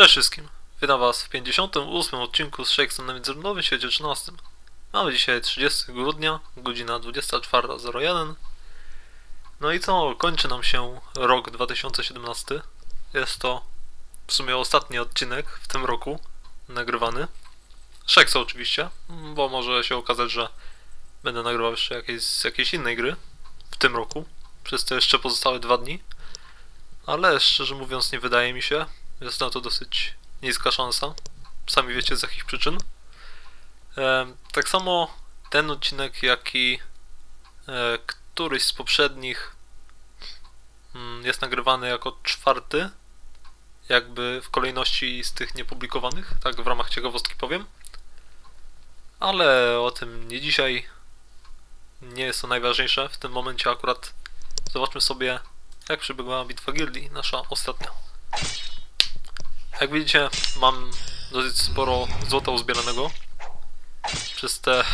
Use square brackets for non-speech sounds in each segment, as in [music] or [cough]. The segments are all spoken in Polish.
Cześć wszystkim. Witam was w 58 odcinku z Shakespeare na Międzynarodowym Świecie 13. Mamy dzisiaj 30 grudnia, godzina 24.01. No i co, kończy nam się rok 2017. Jest to w sumie ostatni odcinek w tym roku nagrywany. Shakespeare oczywiście, bo może się okazać, że będę nagrywał jeszcze jakieś, z jakiejś innej gry w tym roku, przez te jeszcze pozostałe dwa dni. Ale szczerze mówiąc nie wydaje mi się, jest na to dosyć niska szansa. Sami wiecie z jakich przyczyn. Tak samo ten odcinek, jak i e, któryś z poprzednich mm, jest nagrywany jako czwarty, jakby w kolejności z tych niepublikowanych, tak w ramach ciekawostki powiem. Ale o tym nie dzisiaj. Nie jest to najważniejsze. W tym momencie akurat zobaczmy sobie, jak przebiegła bitwa gildii, nasza ostatnia. Jak widzicie, mam dosyć sporo złota uzbieranego przez te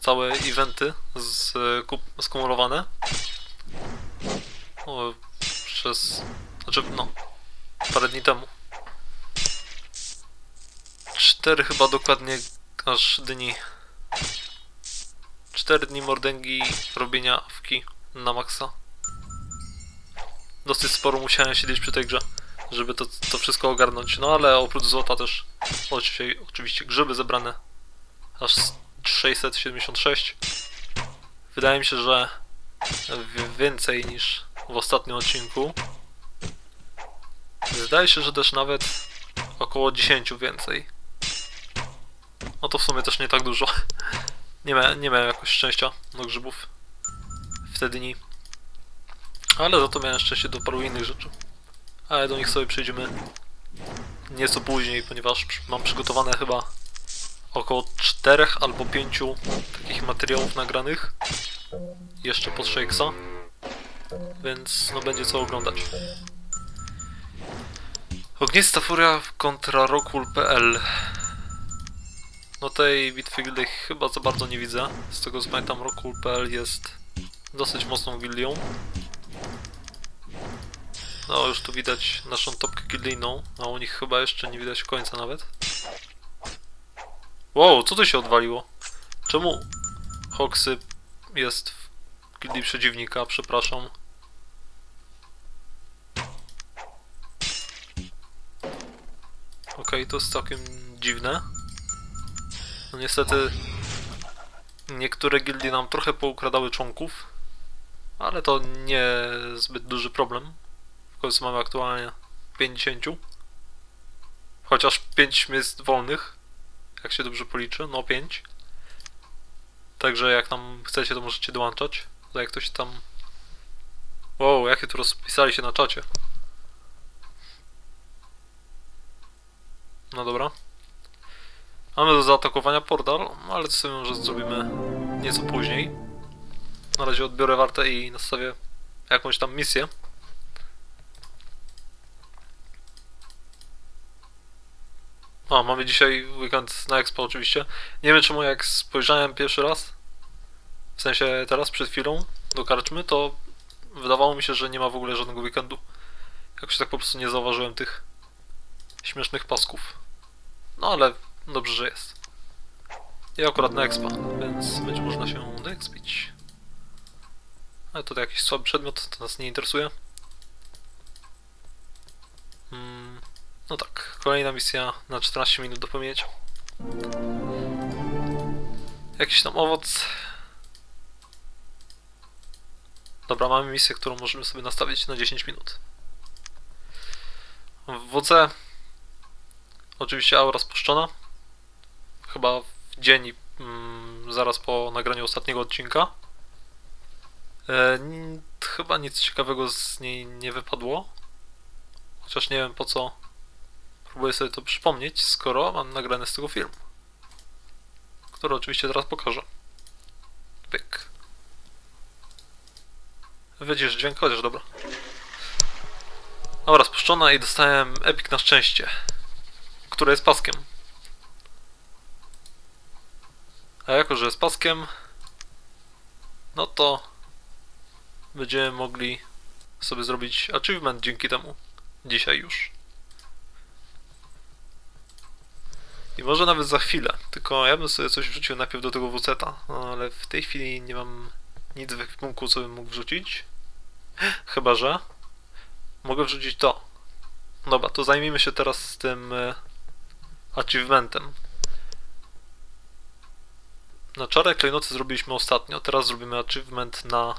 całe eventy skumulowane. O, przez, znaczy, no, parę dni temu. Cztery chyba dokładnie aż dni. Cztery dni mordęgi robienia awki na maksa. Dosyć sporo musiałem siedzieć przy tej grze żeby to, to wszystko ogarnąć. No ale oprócz złota też oczywiście, oczywiście grzyby zebrane aż 676. Wydaje mi się, że więcej niż w ostatnim odcinku. Zdaje się, że też nawet około 10 więcej. No to w sumie też nie tak dużo. [laughs] Nie, mia nie miałem jakoś szczęścia do grzybów w te dni. Ale za to miałem szczęście do paru innych rzeczy ale do nich sobie przejdziemy nieco później, ponieważ mam przygotowane chyba około 4 albo 5 takich materiałów nagranych jeszcze pod Shakesa, więc no będzie co oglądać. Ognista Furia kontra Rockwool.pl No tej bitwy gildii chyba za bardzo nie widzę. Z tego co pamiętam Rockwool.pl jest dosyć mocną gildią. No, już tu widać naszą topkę gildijną, a u nich chyba jeszcze nie widać końca nawet. Wow, co tu się odwaliło? Czemu Hoxy jest w gildii przeciwnika? Przepraszam. Okej, okay, to jest całkiem dziwne. No niestety niektóre gildie nam trochę poukradały członków, ale to nie zbyt duży problem. Końcu mamy aktualnie 50. Chociaż 5 jest wolnych. Jak się dobrze policzy, no 5. Także jak tam chcecie, to możecie dołączać. Jak ktoś tam... Wow, jakie tu rozpisali się na czacie. No dobra. Mamy do zaatakowania portal, ale to sobie może zrobimy nieco później. Na razie odbiorę wartę i nastawię jakąś tam misję. O, mamy dzisiaj weekend na Expo oczywiście. Nie wiem czemu jak spojrzałem pierwszy raz, w sensie teraz, przed chwilą, do karczmy, to wydawało mi się, że nie ma w ogóle żadnego weekendu. Jakoś tak po prostu nie zauważyłem tych śmiesznych pasków. No ale dobrze, że jest. I akurat na Expo, więc będzie można się naexpić. Ale to jakiś słaby przedmiot, to nas nie interesuje. Hmm. No tak, kolejna misja na 14 minut do pominięcia. Jakiś tam owoc. Dobra, mamy misję, którą możemy sobie nastawić na 10 minut. W WC oczywiście aura spuszczona. Chyba w dzień mm, zaraz po nagraniu ostatniego odcinka. E, chyba nic ciekawego z niej nie wypadło. Chociaż nie wiem po co Próbuję sobie to przypomnieć, skoro mam nagrany z tego film. Który oczywiście teraz pokażę. Pyk. Wiedziesz dźwięk, chociaż dobra. Dobra, spuszczona i dostałem Epic na szczęście. Które jest paskiem. A jako, że jest paskiem, no to będziemy mogli sobie zrobić achievement dzięki temu. Dzisiaj już. I może nawet za chwilę, tylko ja bym sobie coś wrzucił najpierw do tego WC-ta, no, ale w tej chwili nie mam nic w ekwipunku, co bym mógł wrzucić. [gasps] Chyba, że mogę wrzucić to. Dobra, to zajmijmy się teraz tym e, achievementem. Na czarne klejnoty zrobiliśmy ostatnio, teraz zrobimy achievement na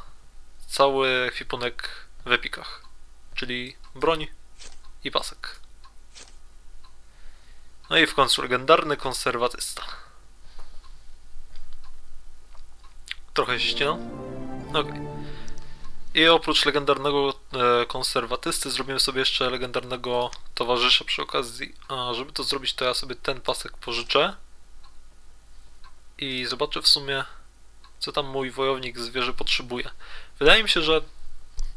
cały ekwipunek w epikach, czyli broń i pasek. No i w końcu legendarny konserwatysta. Trochę się ścina. Okej. I oprócz legendarnego e, konserwatysty zrobimy sobie jeszcze legendarnego towarzysza przy okazji. A żeby to zrobić, to ja sobie ten pasek pożyczę. I zobaczę w sumie, co tam mój wojownik zwierzę potrzebuje. Wydaje mi się, że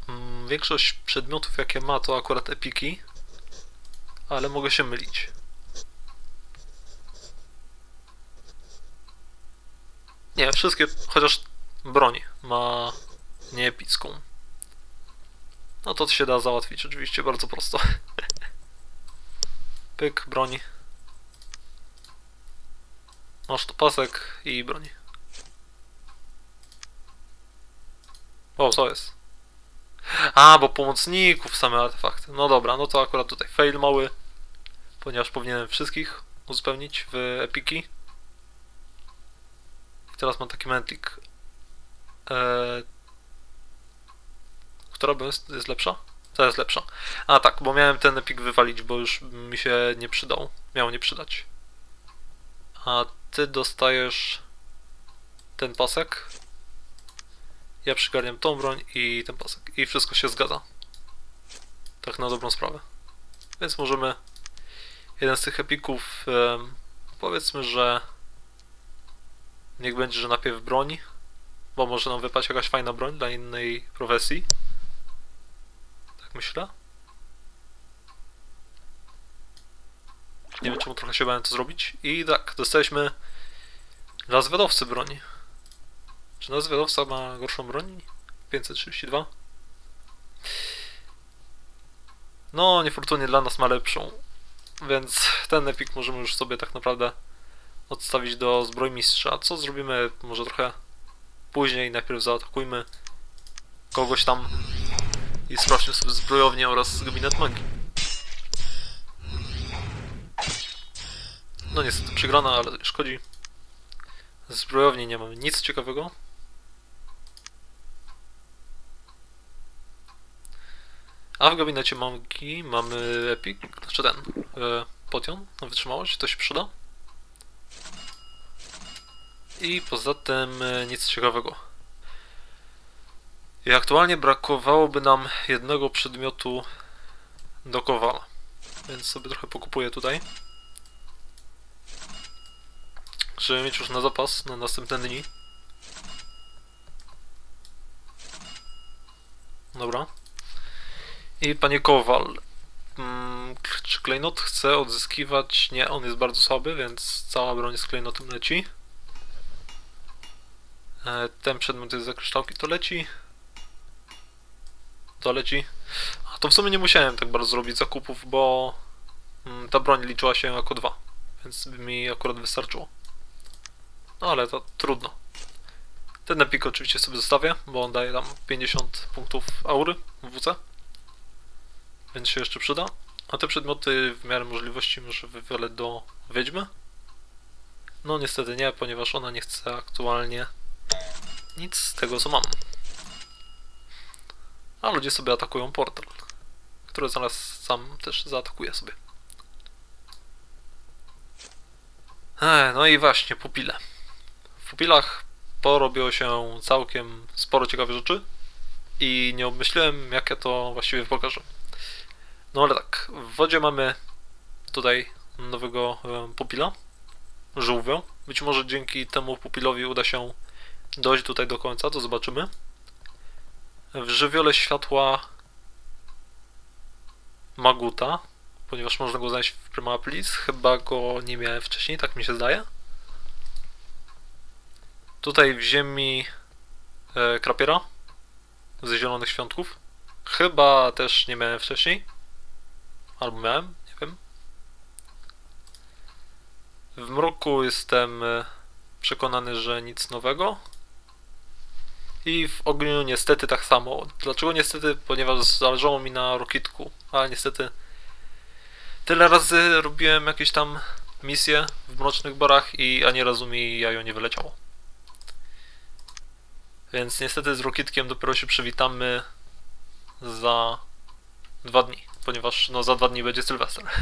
mm, większość przedmiotów, jakie ma, to akurat epiki. Ale mogę się mylić. Nie, wszystkie, chociaż broń ma nieepicką. No to się da załatwić oczywiście bardzo prosto. [laughs] Pyk, broń. Masz tu pasek i broń. O, co jest? A, bo pomocników same artefakty. No dobra, no to akurat tutaj fail mały, ponieważ powinienem wszystkich uzupełnić w epiki. Teraz mam taki mentik. Eee, która jest, jest lepsza? Ta jest lepsza. A tak, bo miałem ten epik wywalić, bo już mi się nie przydał. Miał nie przydać. A ty dostajesz ten pasek. Ja przygarniam tą broń i ten pasek. I wszystko się zgadza. Tak na dobrą sprawę. Więc możemy jeden z tych epików powiedzmy, że niech będzie, że najpierw broń, bo może nam wypaść jakaś fajna broń dla innej profesji. Tak myślę. Nie wiem czemu trochę się bałem to zrobić. I tak, dostaliśmy dla zwiadowcy broni. Czy nasz zwiadowca ma gorszą broń? 532? No, niefortunnie dla nas ma lepszą. Więc ten epik możemy już sobie tak naprawdę odstawić do zbrojmistrza. Co zrobimy może trochę później? Najpierw zaatakujmy kogoś tam i sprawdźmy sobie zbrojownię oraz gabinet magii. No niestety przegrana, ale nie szkodzi. Zbrojowni nie mamy nic ciekawego. A w gabinecie magii mamy Epic, znaczy ten, e, potion na wytrzymałość, to się przyda. I poza tym e, nic ciekawego. I aktualnie brakowałoby nam jednego przedmiotu do kowala. Więc sobie trochę pokupuję tutaj. Żeby mieć już na zapas na następne dni. Dobra. I panie Kowal. Hmm, czy klejnot chce odzyskiwać? Nie, on jest bardzo słaby, więc cała broń z klejnotem leci. E, ten przedmiot jest za kryształki, to leci. To leci. A to w sumie nie musiałem tak bardzo zrobić zakupów, bo mm, ta broń liczyła się jako dwa, więc by mi akurat wystarczyło. No ale to trudno. Ten epik oczywiście sobie zostawię, bo on daje tam 50 punktów aury w WC. Więc się jeszcze przyda. A te przedmioty w miarę możliwości może wywiolę do wiedźmy. No niestety nie, ponieważ ona nie chce aktualnie nic z tego co mam. A ludzie sobie atakują portal, który zaraz sam też zaatakuje sobie. E, no i właśnie, pupile. W pupilach porobiło się całkiem sporo ciekawych rzeczy i nie obmyśliłem, jak ja to właściwie pokażę. No ale tak, w wodzie mamy tutaj nowego pupila, żółwio. Być może dzięki temu pupilowi uda się dojść tutaj do końca, to zobaczymy. W żywiole światła Maguta, ponieważ można go znaleźć w Primaplis. Chyba go nie miałem wcześniej, tak mi się zdaje. Tutaj w ziemi e, krapiera ze zielonych świątków. Chyba też nie miałem wcześniej. Albo miałem, nie wiem. W mroku jestem e, przekonany, że nic nowego. I w ogniu niestety tak samo. Dlaczego niestety? Ponieważ zależało mi na Rokitku, ale niestety tyle razy robiłem jakieś tam misje w Mrocznych Barach i ani razu mi jajo nie wyleciało. Więc niestety z Rokitkiem dopiero się przywitamy za dwa dni, ponieważ no za dwa dni będzie Sylwester. [laughs]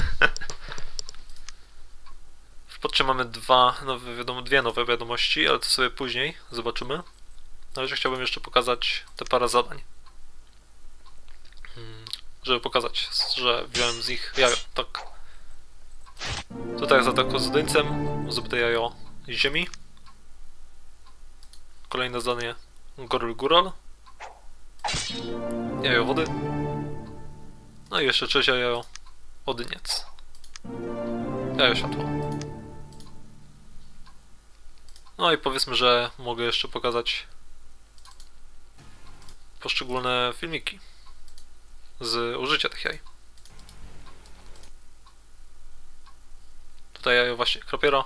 w mamy dwa nowe, wiadomo, dwie nowe wiadomości, ale to sobie później zobaczymy. Na razie chciałbym jeszcze pokazać te parę zadań. Hmm, Żeby pokazać, że wziąłem z nich jajo, tak. Tutaj z ataku z odyńcem, zdobyte jajo z ziemi. Kolejne zadanie Goryl Góral. Jajo wody. No i jeszcze trzecie jajo Odyniec. Jajo światła. No i powiedzmy, że mogę jeszcze pokazać poszczególne filmiki z użycia tych jaj. Tutaj jajo właśnie kropiera.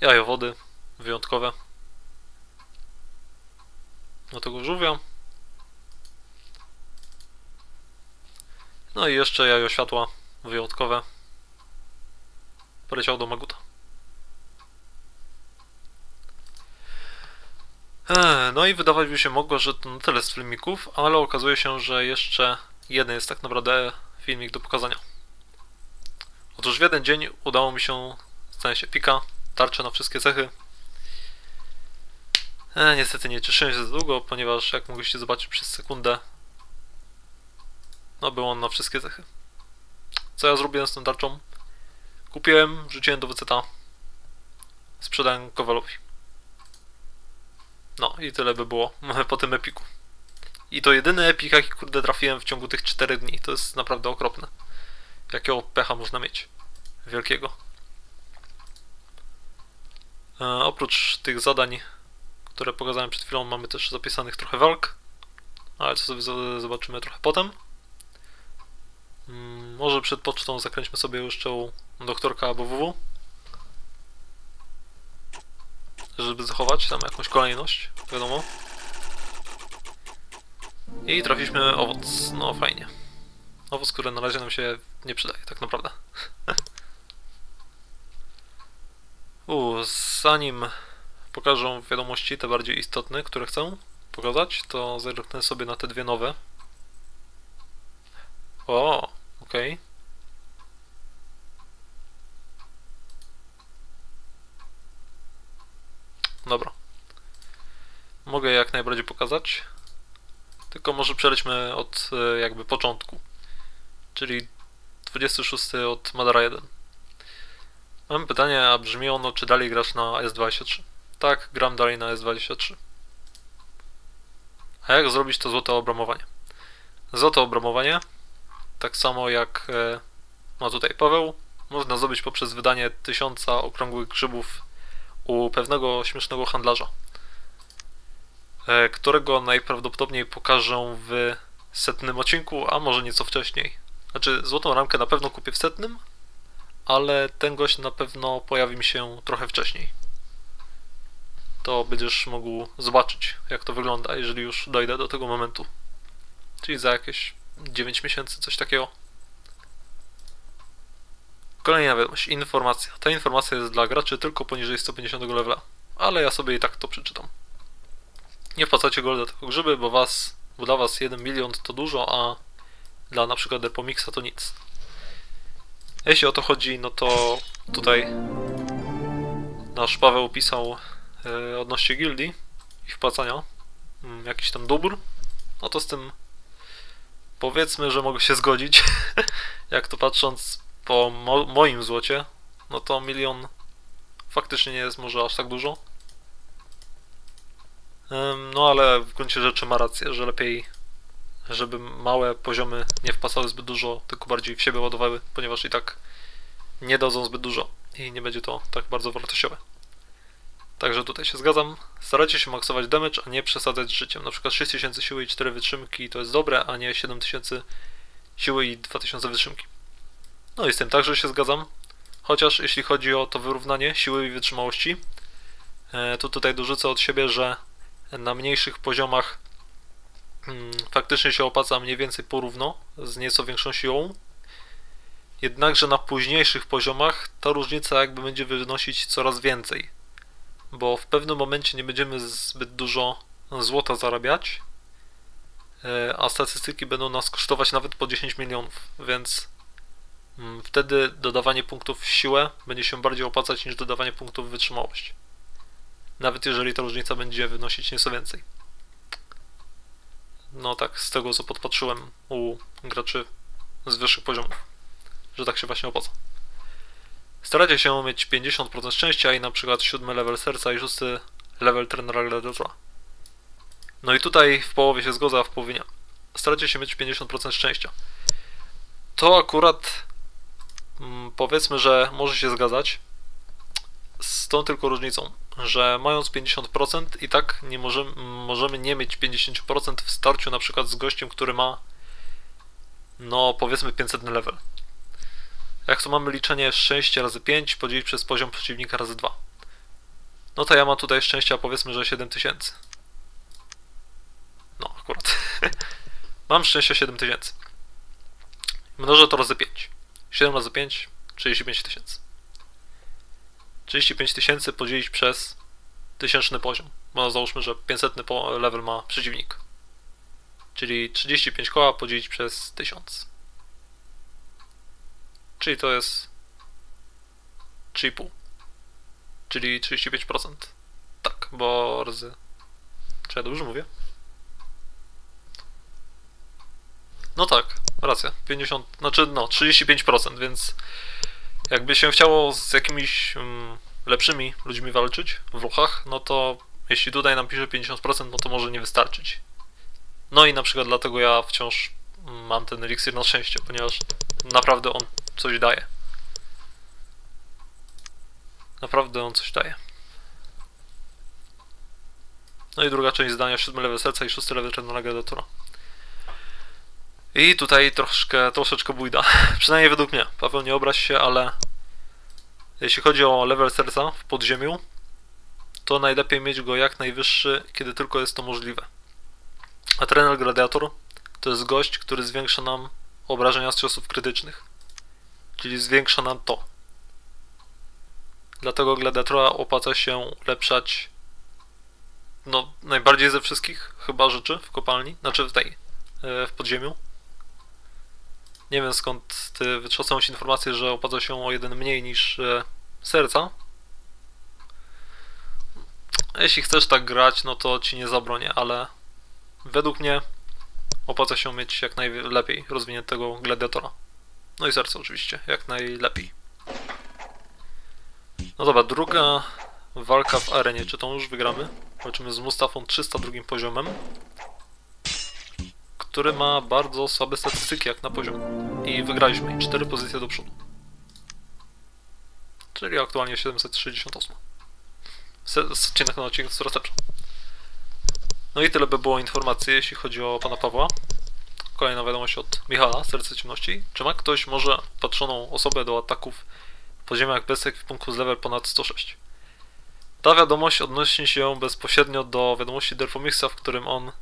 Jajo wody, wyjątkowe. Do tego żółwia. No i jeszcze jajo światła, wyjątkowe. Poleciał do Maguta. No i wydawać by się mogło, że to na tyle z filmików, ale okazuje się, że jeszcze jeden jest tak naprawdę filmik do pokazania. Otóż w jeden dzień udało mi się znaleźć epika, tarczę na wszystkie cechy. E, niestety nie cieszyłem się za długo, ponieważ jak mogliście zobaczyć przez sekundę, no był on na wszystkie cechy. Co ja zrobiłem z tą tarczą? Kupiłem, wrzuciłem do wyceta, sprzedałem Kowalowi. No i tyle by było [laughs] po tym epiku. I to jedyny epik, jaki kurde trafiłem w ciągu tych 4 dni. To jest naprawdę okropne. Jakiego pecha można mieć. Wielkiego. E, oprócz tych zadań, które pokazałem przed chwilą, mamy też zapisanych trochę walk. Ale co sobie zobaczymy trochę potem. Mm, może przed pocztą zakręćmy sobie jeszcze u doktorka albo Żeby zachować tam jakąś kolejność, wiadomo. I trafiliśmy owoc, no fajnie. Owoc, który na razie nam się nie przydaje, tak naprawdę. [laughs] U, zanim pokażę wiadomości, te bardziej istotne, które chcę pokazać, to zerknę sobie na te dwie nowe. O, okej. Dobra. Mogę jak najbardziej pokazać. Tylko może przelećmy od e, jakby początku. Czyli 26 od Madara 1. Mam pytanie, a brzmi ono, czy dalej grasz na S23? Tak, gram dalej na S23. A jak zrobić to złote obramowanie? Złote obramowanie, tak samo jak e, ma tutaj Paweł, można zdobyć poprzez wydanie tysiąca okrągłych grzybów u pewnego śmiesznego handlarza, e, którego najprawdopodobniej pokażę w setnym odcinku, a może nieco wcześniej. Znaczy, złotą ramkę na pewno kupię w setnym, ale ten gość na pewno pojawi mi się trochę wcześniej. To będziesz mógł zobaczyć, jak to wygląda, jeżeli już dojdę do tego momentu. Czyli za jakieś 9 miesięcy, coś takiego. Kolejna wiadomość, informacja. Ta informacja jest dla graczy tylko poniżej 150 levela, ale ja sobie i tak to przeczytam. Nie wpłacacie golda tylko grzyby, bo was, bo dla was 1 milion to dużo, a dla na przykład Depomixa to nic. Jeśli o to chodzi, no to tutaj nasz Paweł pisał e, odnośnie gildii i wpłacania mm, jakiś tam dóbr, no to z tym powiedzmy, że mogę się zgodzić. [laughs] Jak to patrząc po mo moim złocie, no to milion faktycznie nie jest może aż tak dużo. No ale w gruncie rzeczy ma rację, że lepiej, żeby małe poziomy nie wpłacały zbyt dużo, tylko bardziej w siebie ładowały, ponieważ i tak nie dadzą zbyt dużo i nie będzie to tak bardzo wartościowe. Także tutaj się zgadzam. Starajcie się maksować damage, a nie przesadzać z życiem. Na przykład 6000 siły i 4 wytrzymki to jest dobre, a nie 7000 siły i 2000 wytrzymki. No i z tym także się zgadzam. Chociaż jeśli chodzi o to wyrównanie siły i wytrzymałości, e, to tutaj dorzucę od siebie, że na mniejszych poziomach mm, faktycznie się opłaca mniej więcej porówno z nieco większą siłą. Jednakże na późniejszych poziomach ta różnica jakby będzie wynosić coraz więcej, bo w pewnym momencie nie będziemy zbyt dużo złota zarabiać, e, a statystyki będą nas kosztować nawet po 10 milionów, więc wtedy dodawanie punktów w siłę będzie się bardziej opłacać niż dodawanie punktów w wytrzymałość. Nawet jeżeli ta różnica będzie wynosić nieco więcej. No tak, z tego co podpatrzyłem u graczy z wyższych poziomów, że tak się właśnie opłaca. Staracie się mieć 50% szczęścia i na przykład 7 level serca i 6 level trenera gladiatora. No i tutaj w połowie się zgodzę, a w połowie nie. Staracie się mieć 50% szczęścia. To akurat mm, powiedzmy, że może się zgadzać z tą tylko różnicą, że mając 50% i tak nie możemy, możemy nie mieć 50% w starciu na przykład z gościem, który ma no powiedzmy 500 level. Jak tu mamy liczenie szczęścia razy 5 podzielić przez poziom przeciwnika razy 2. No to ja mam tutaj szczęścia powiedzmy, że 7000. No akurat. [laughs] mam szczęścia 7000. Mnożę to razy 5. 7 razy 5 35 tysięcy. 35 tysięcy podzielić przez tysięczny poziom. Bo załóżmy, że 500 level ma przeciwnik. Czyli 35 koła podzielić przez 1000. Czyli to jest 3,5. Czyli 35%. Tak, bo razy... Czy ja dobrze mówię? No tak, racja. 50, znaczy no 35%, więc jakby się chciało z jakimiś um, lepszymi ludźmi walczyć w ruchach, no to jeśli tutaj nam pisze 50%, no to może nie wystarczyć. No i na przykład dlatego ja wciąż mam ten eliksir na szczęście, ponieważ naprawdę on coś daje. Naprawdę on coś daje. No i druga część zdania, 7 level serca i 6 level trenera gladiatora. I tutaj troszkę, troszeczkę bójda. [laughs] Przynajmniej według mnie. Paweł, nie obraź się, ale jeśli chodzi o level serca w podziemiu, to najlepiej mieć go jak najwyższy, kiedy tylko jest to możliwe. A trener gladiator to jest gość, który zwiększa nam obrażenia z ciosów krytycznych. Czyli zwiększa nam to. Dlatego gladiatora opłaca się ulepszać no, najbardziej ze wszystkich chyba rzeczy w kopalni, znaczy w tej, e, w podziemiu. Nie wiem skąd ty wytrzasnąłeś informację, że opłaca się o jeden mniej niż e, serca. Jeśli chcesz tak grać, no to ci nie zabronię, ale według mnie opłaca się mieć jak najlepiej rozwiniętego gladiatora. No i serce oczywiście, jak najlepiej. No dobra, druga walka w arenie. Czy tą już wygramy? Walczymy z Mustafą 302 poziomem który ma bardzo słabe statystyki jak na poziom. I wygraliśmy 4 pozycje do przodu. Czyli aktualnie 768. Odcinek na odcinek coraz lepszy. No i tyle by było informacji, jeśli chodzi o pana Pawła. Kolejna wiadomość od Michała, Serce Ciemności. Czy ma ktoś może patrzoną osobę do ataków w podziemiach besek w punktu z level ponad 106? Ta wiadomość odnosi się bezpośrednio do wiadomości Derfomixa, w którym on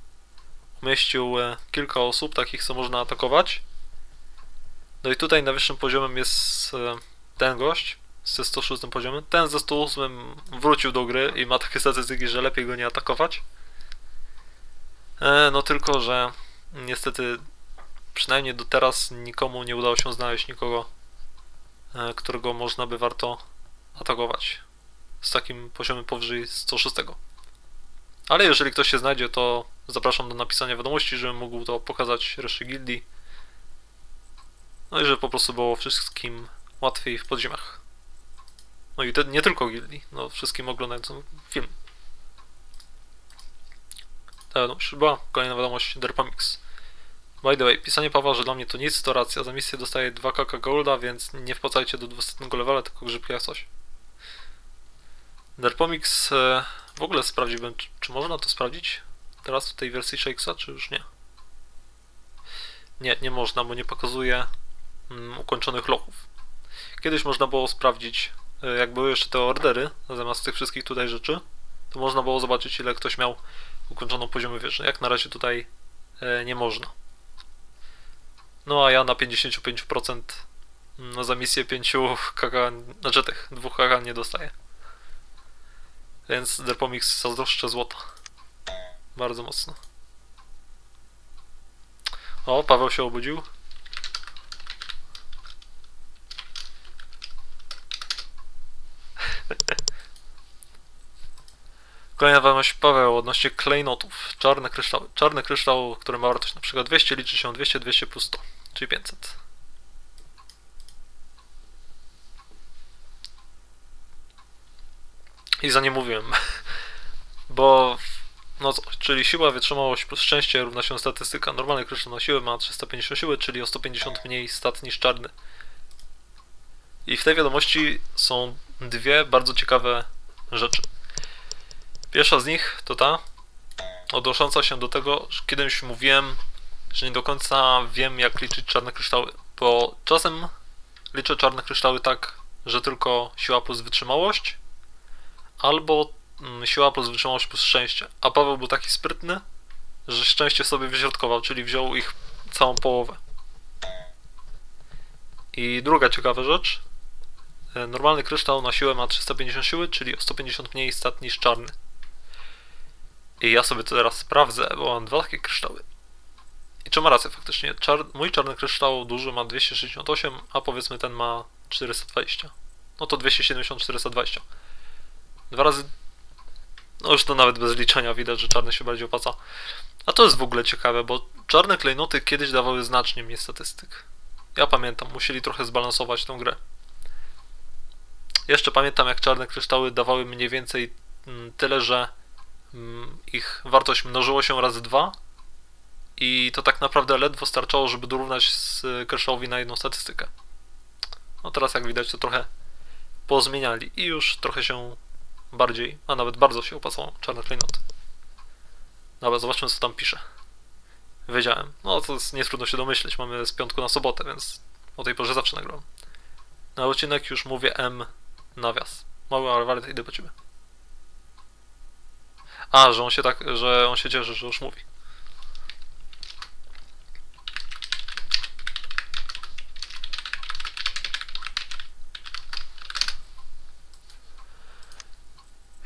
umieścił e, kilka osób, takich co można atakować. No i tutaj najwyższym poziomem jest e, ten gość ze 106 poziomem. Ten ze 108 wrócił do gry i ma takie statystyki, że lepiej go nie atakować. E, no tylko, że niestety przynajmniej do teraz nikomu nie udało się znaleźć nikogo, którego można by warto atakować z takim poziomem powyżej 106. Ale jeżeli ktoś się znajdzie, to zapraszam do napisania wiadomości, żebym mógł to pokazać reszcie gildii. No i żeby po prostu było wszystkim łatwiej w podziemiach. No i te, nie tylko gildii, no wszystkim oglądającym film. Ta wiadomość była. Kolejna wiadomość Derpamix. By the way, pisanie Pawła, że dla mnie to nic, to racja. Za misję dostaję 2 kk golda, więc nie wpłacajcie do 200 levela, tylko grzybki jak coś. Derpomix e, w ogóle sprawdziłbym, czy, czy można to sprawdzić teraz w tej wersji Shakesa, czy już nie? Nie, nie można, bo nie pokazuje mm, ukończonych lochów. Kiedyś można było sprawdzić, e, jak były jeszcze te ordery, zamiast tych wszystkich tutaj rzeczy, to można było zobaczyć, ile ktoś miał ukończoną poziomy wieży. Jak na razie tutaj e, nie można. No a ja na 55% no za misję 5 kaka, znaczy tych dwóch kaka nie dostaję. Więc Derpomix zazdroszczę złota. Bardzo mocno. O, Paweł się obudził. [laughs] Kolejna wiadomość Paweł odnośnie klejnotów. Czarny kryształ, czarny kryształ, który ma wartość przykład 200, liczy się 200, 200 plus 100, czyli 500. I za nie mówiłem, [laughs] bo no czyli siła, wytrzymałość plus szczęście równa się statystyka. Normalny kryształ na siłę ma 350 siły, czyli o 150 mniej stat niż czarny. I w tej wiadomości są dwie bardzo ciekawe rzeczy. Pierwsza z nich to ta, odnosząca się do tego, że kiedyś mówiłem, że nie do końca wiem, jak liczyć czarne kryształy, bo czasem liczę czarne kryształy tak, że tylko siła plus wytrzymałość, albo siła plus wytrzymałość plus szczęście. A Paweł był taki sprytny, że szczęście sobie wyśrodkował, czyli wziął ich całą połowę. I druga ciekawa rzecz. E, normalny kryształ na siłę ma 350 siły, czyli o 150 mniej stat niż czarny. I ja sobie to teraz sprawdzę, bo mam dwa takie kryształy. I czy ma rację faktycznie? Czar mój czarny kryształ duży ma 268, a powiedzmy ten ma 420. No to 270, 420. Dwa razy... No już to nawet bez liczenia widać, że czarny się bardziej opłaca. A to jest w ogóle ciekawe, bo czarne klejnoty kiedyś dawały znacznie mniej statystyk. Ja pamiętam, musieli trochę zbalansować tę grę. Jeszcze pamiętam, jak czarne kryształy dawały mniej więcej mm, tyle, że mm, ich wartość mnożyło się razy dwa i to tak naprawdę ledwo starczało, żeby dorównać z kryształowi na jedną statystykę. No teraz jak widać to trochę pozmieniali i już trochę się bardziej, a nawet bardzo się opłacało czarne klejnoty. Dobra, zobaczmy co tam pisze. Wiedziałem. No to jest nietrudno się domyśleć, mamy z piątku na sobotę, więc o tej porze zawsze nagrywam. Na odcinek już mówię M nawias. Mały Alwaret, idę po ciebie. A, że on się tak, że on się cieszy, że już mówi.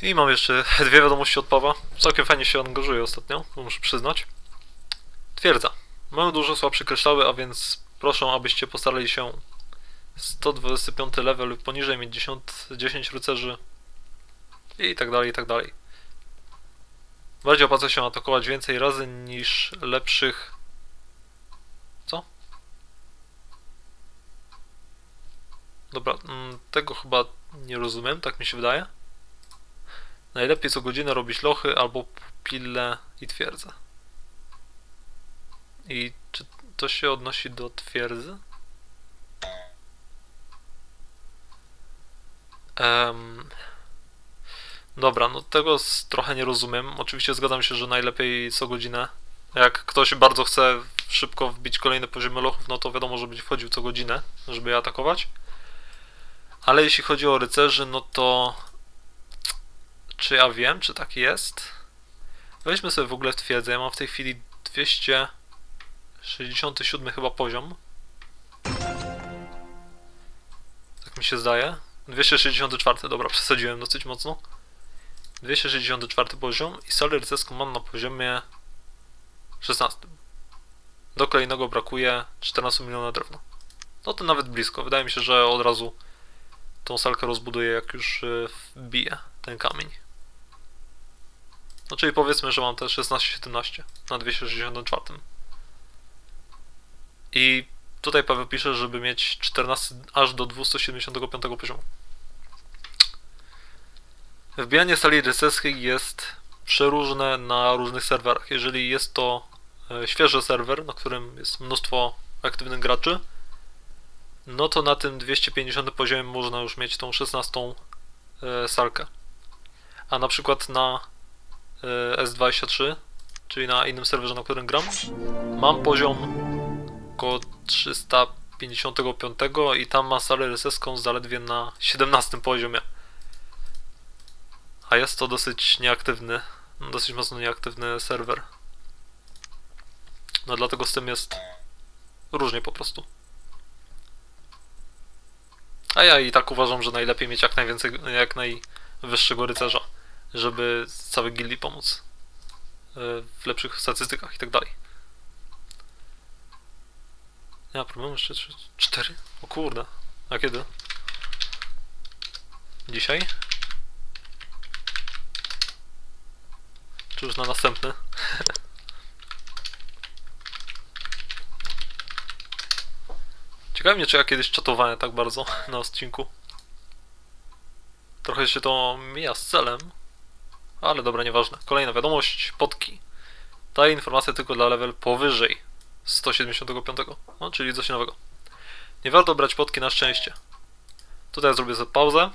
I mam jeszcze dwie wiadomości od Pawła. Całkiem fajnie się angażuje ostatnio, muszę przyznać. Twierdza. Mamy dużo słabsze kryształy, a więc proszę, abyście postarali się 125 level lub poniżej mieć 10, 10 rycerzy i tak dalej, i tak dalej. Bardziej opłaca się atakować więcej razy niż lepszych... Co? Dobra, mm, tego chyba nie rozumiem, tak mi się wydaje. Najlepiej co godzinę robić lochy albo pille i twierdzę. I czy to się odnosi do twierdzy? Um, dobra, no tego trochę nie rozumiem. Oczywiście zgadzam się, że najlepiej co godzinę. Jak ktoś bardzo chce szybko wbić kolejne poziomy lochów, no to wiadomo, że będzie wchodził co godzinę, żeby je atakować. Ale jeśli chodzi o rycerzy, no to czy ja wiem, czy tak jest? Weźmy sobie w ogóle twierdzę. Ja mam w tej chwili 267 chyba poziom. Tak mi się zdaje. 264, dobra, przesadziłem dosyć mocno. 264 poziom i salę rycerską mam na poziomie 16. Do kolejnego brakuje 14 miliona drewna. No to nawet blisko. Wydaje mi się, że od razu tą salkę rozbuduję, jak już y, wbiję ten kamień. No czyli powiedzmy, że mam te 16-17 na 264. I tutaj Paweł pisze, żeby mieć 14 aż do 275 poziomu. Wbijanie sali rycerskiej jest przeróżne na różnych serwerach. Jeżeli jest to e, świeży serwer, na którym jest mnóstwo aktywnych graczy, no to na tym 250 poziomie można już mieć tą 16 e, salkę. A na przykład na S23, czyli na innym serwerze, na którym gram, mam poziom około 355 i tam ma salę RSS-ką zaledwie na 17 poziomie. A jest to dosyć nieaktywny, dosyć mocno nieaktywny serwer. No dlatego z tym jest różnie po prostu. A ja i tak uważam, że najlepiej mieć jak najwięcej, jak najwyższego rycerza, żeby całej gildii pomóc e, w lepszych statystykach i tak dalej. Nie ma problemu, jeszcze cztery? O kurde, a kiedy? Dzisiaj? Czy już na następny? [laughs] Ciekawi mnie, czy ja kiedyś czatowałem tak bardzo na odcinku. Trochę się to mija z celem, ale dobra, nieważne. Kolejna wiadomość, potki. Ta informacja tylko dla level powyżej 175, no czyli coś nowego. Nie warto brać potki na szczęście. Tutaj zrobię sobie pauzę,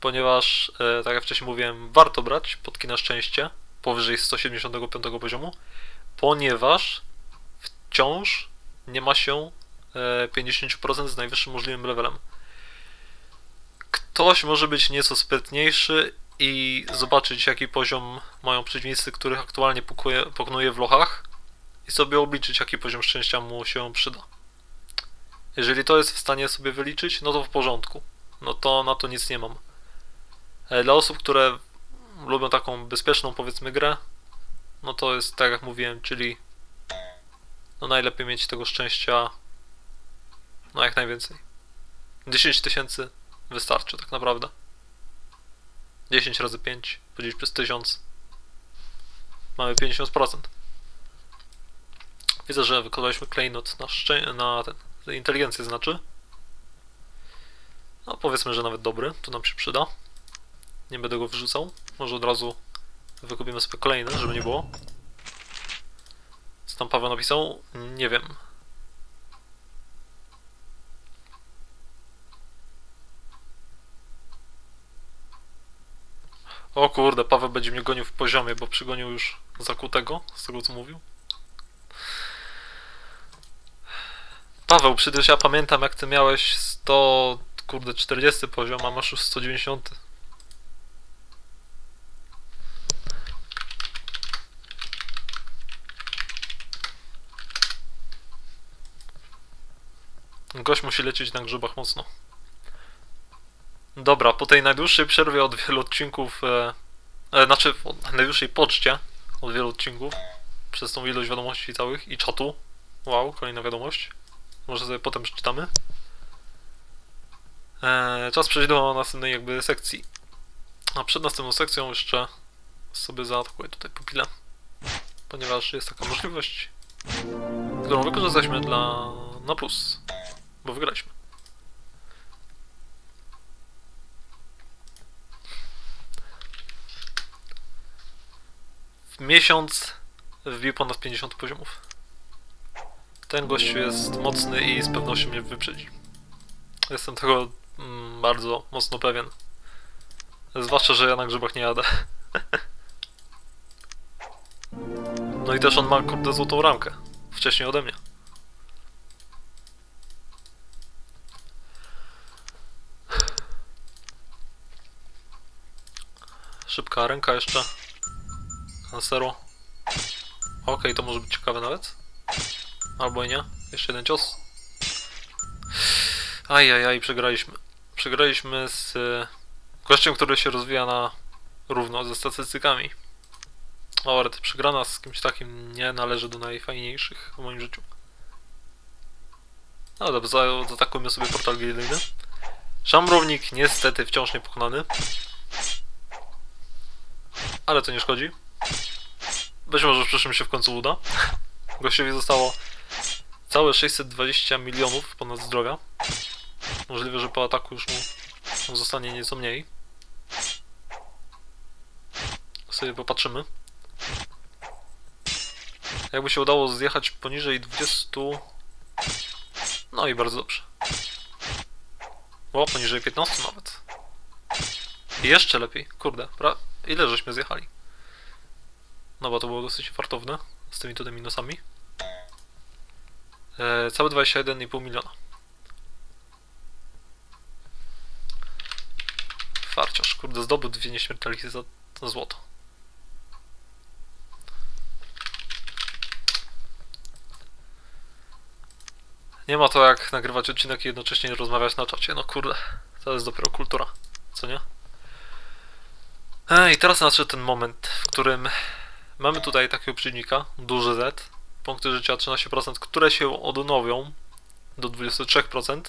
ponieważ, e, tak jak wcześniej mówiłem, warto brać potki na szczęście powyżej 175 poziomu, ponieważ wciąż nie ma się e, 50% z najwyższym możliwym levelem. Ktoś może być nieco sprytniejszy i zobaczyć jaki poziom mają przeciwnicy, których aktualnie pokuje, pokonuje w lochach i sobie obliczyć jaki poziom szczęścia mu się przyda. Jeżeli to jest w stanie sobie wyliczyć, no to w porządku. No to na to nic nie mam. E, Dla osób, które lubią taką bezpieczną powiedzmy grę, no to jest tak jak mówiłem, czyli no najlepiej mieć tego szczęścia no jak najwięcej. 10 tysięcy wystarczy tak naprawdę. 10 razy 5 podzielić przez 1000 mamy 50%. Widzę, że wykonaliśmy klejnot na, na ten, inteligencję znaczy. No powiedzmy, że nawet dobry, to nam się przyda. Nie będę go wyrzucał. Może od razu wykupimy sobie kolejny, żeby nie było. Co tam Paweł napisał? Nie wiem. O kurde, Paweł będzie mnie gonił w poziomie, bo przygonił już zakutego, z tego co mówił. Paweł, przecież ja pamiętam jak ty miałeś 100, kurde, 40 poziom, a masz już 190. Gość musi lecieć na grzybach mocno. Dobra, po tej najdłuższej przerwie od wielu odcinków, e, e, znaczy od najdłuższej poczcie od wielu odcinków, przez tą ilość wiadomości całych i czatu. Wow, kolejna wiadomość. Może sobie potem przeczytamy. E, czas przejść do następnej jakby sekcji. A przed następną sekcją jeszcze sobie zaatakuję tutaj pupilę. Ponieważ jest taka możliwość, którą wykorzystaliśmy dla na plus, bo wygraliśmy. W miesiąc wbił ponad 50 poziomów. Ten gościu jest mocny i z pewnością mnie wyprzedzi. Jestem tego mm, bardzo mocno pewien. Zwłaszcza, że ja na grzybach nie jadę. [laughs] No i też on ma kurde złotą ramkę. Wcześniej ode mnie. Szybka ręka jeszcze. Na zero. Okej, to może być ciekawe nawet. Albo i nie. Jeszcze jeden cios. Ajajaj, przegraliśmy. Przegraliśmy z e, gościem, który się rozwija na równo ze statystykami. O, ale przegrana z kimś takim nie należy do najfajniejszych w moim życiu. No dobrze, za- zaatakujmy sobie portal gildyjny. Szamrownik niestety wciąż niepokonany. Ale to nie szkodzi. Być może w przyszłym się w końcu uda. Gościowi zostało całe 620 milionów ponad zdrowia. Możliwe, że po ataku już mu zostanie nieco mniej. Sobie popatrzymy. Jakby się udało zjechać poniżej 20... No i bardzo dobrze. O, poniżej 15 nawet. I jeszcze lepiej. Kurde, pra... ile żeśmy zjechali? No bo to było dosyć fartowne z tymi tutaj minusami. E, całe 21,5 miliona. Farciarz, kurde, zdobył dwie nieśmiertelki za, za złoto. Nie ma to jak nagrywać odcinek i jednocześnie rozmawiać na czacie. No kurde, to jest dopiero kultura, co nie? E, I teraz nadszedł ten moment, w którym mamy tutaj takiego przeciwnika, duży Z, punkty życia 13%, które się odnowią do 23%.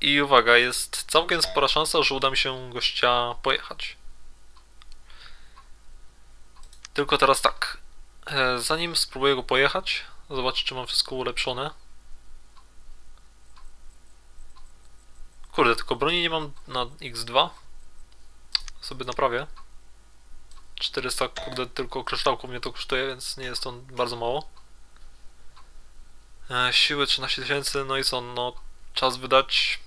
I uwaga, jest całkiem spora szansa, że uda mi się gościa pojechać. Tylko teraz tak, e, zanim spróbuję go pojechać, zobaczę czy mam wszystko ulepszone. Kurde, tylko broni nie mam na x2. Sobie naprawię. 400, kurde, tylko kryształku mnie to kosztuje, więc nie jest to bardzo mało. E, siły 13 tysięcy, no i co, no czas wydać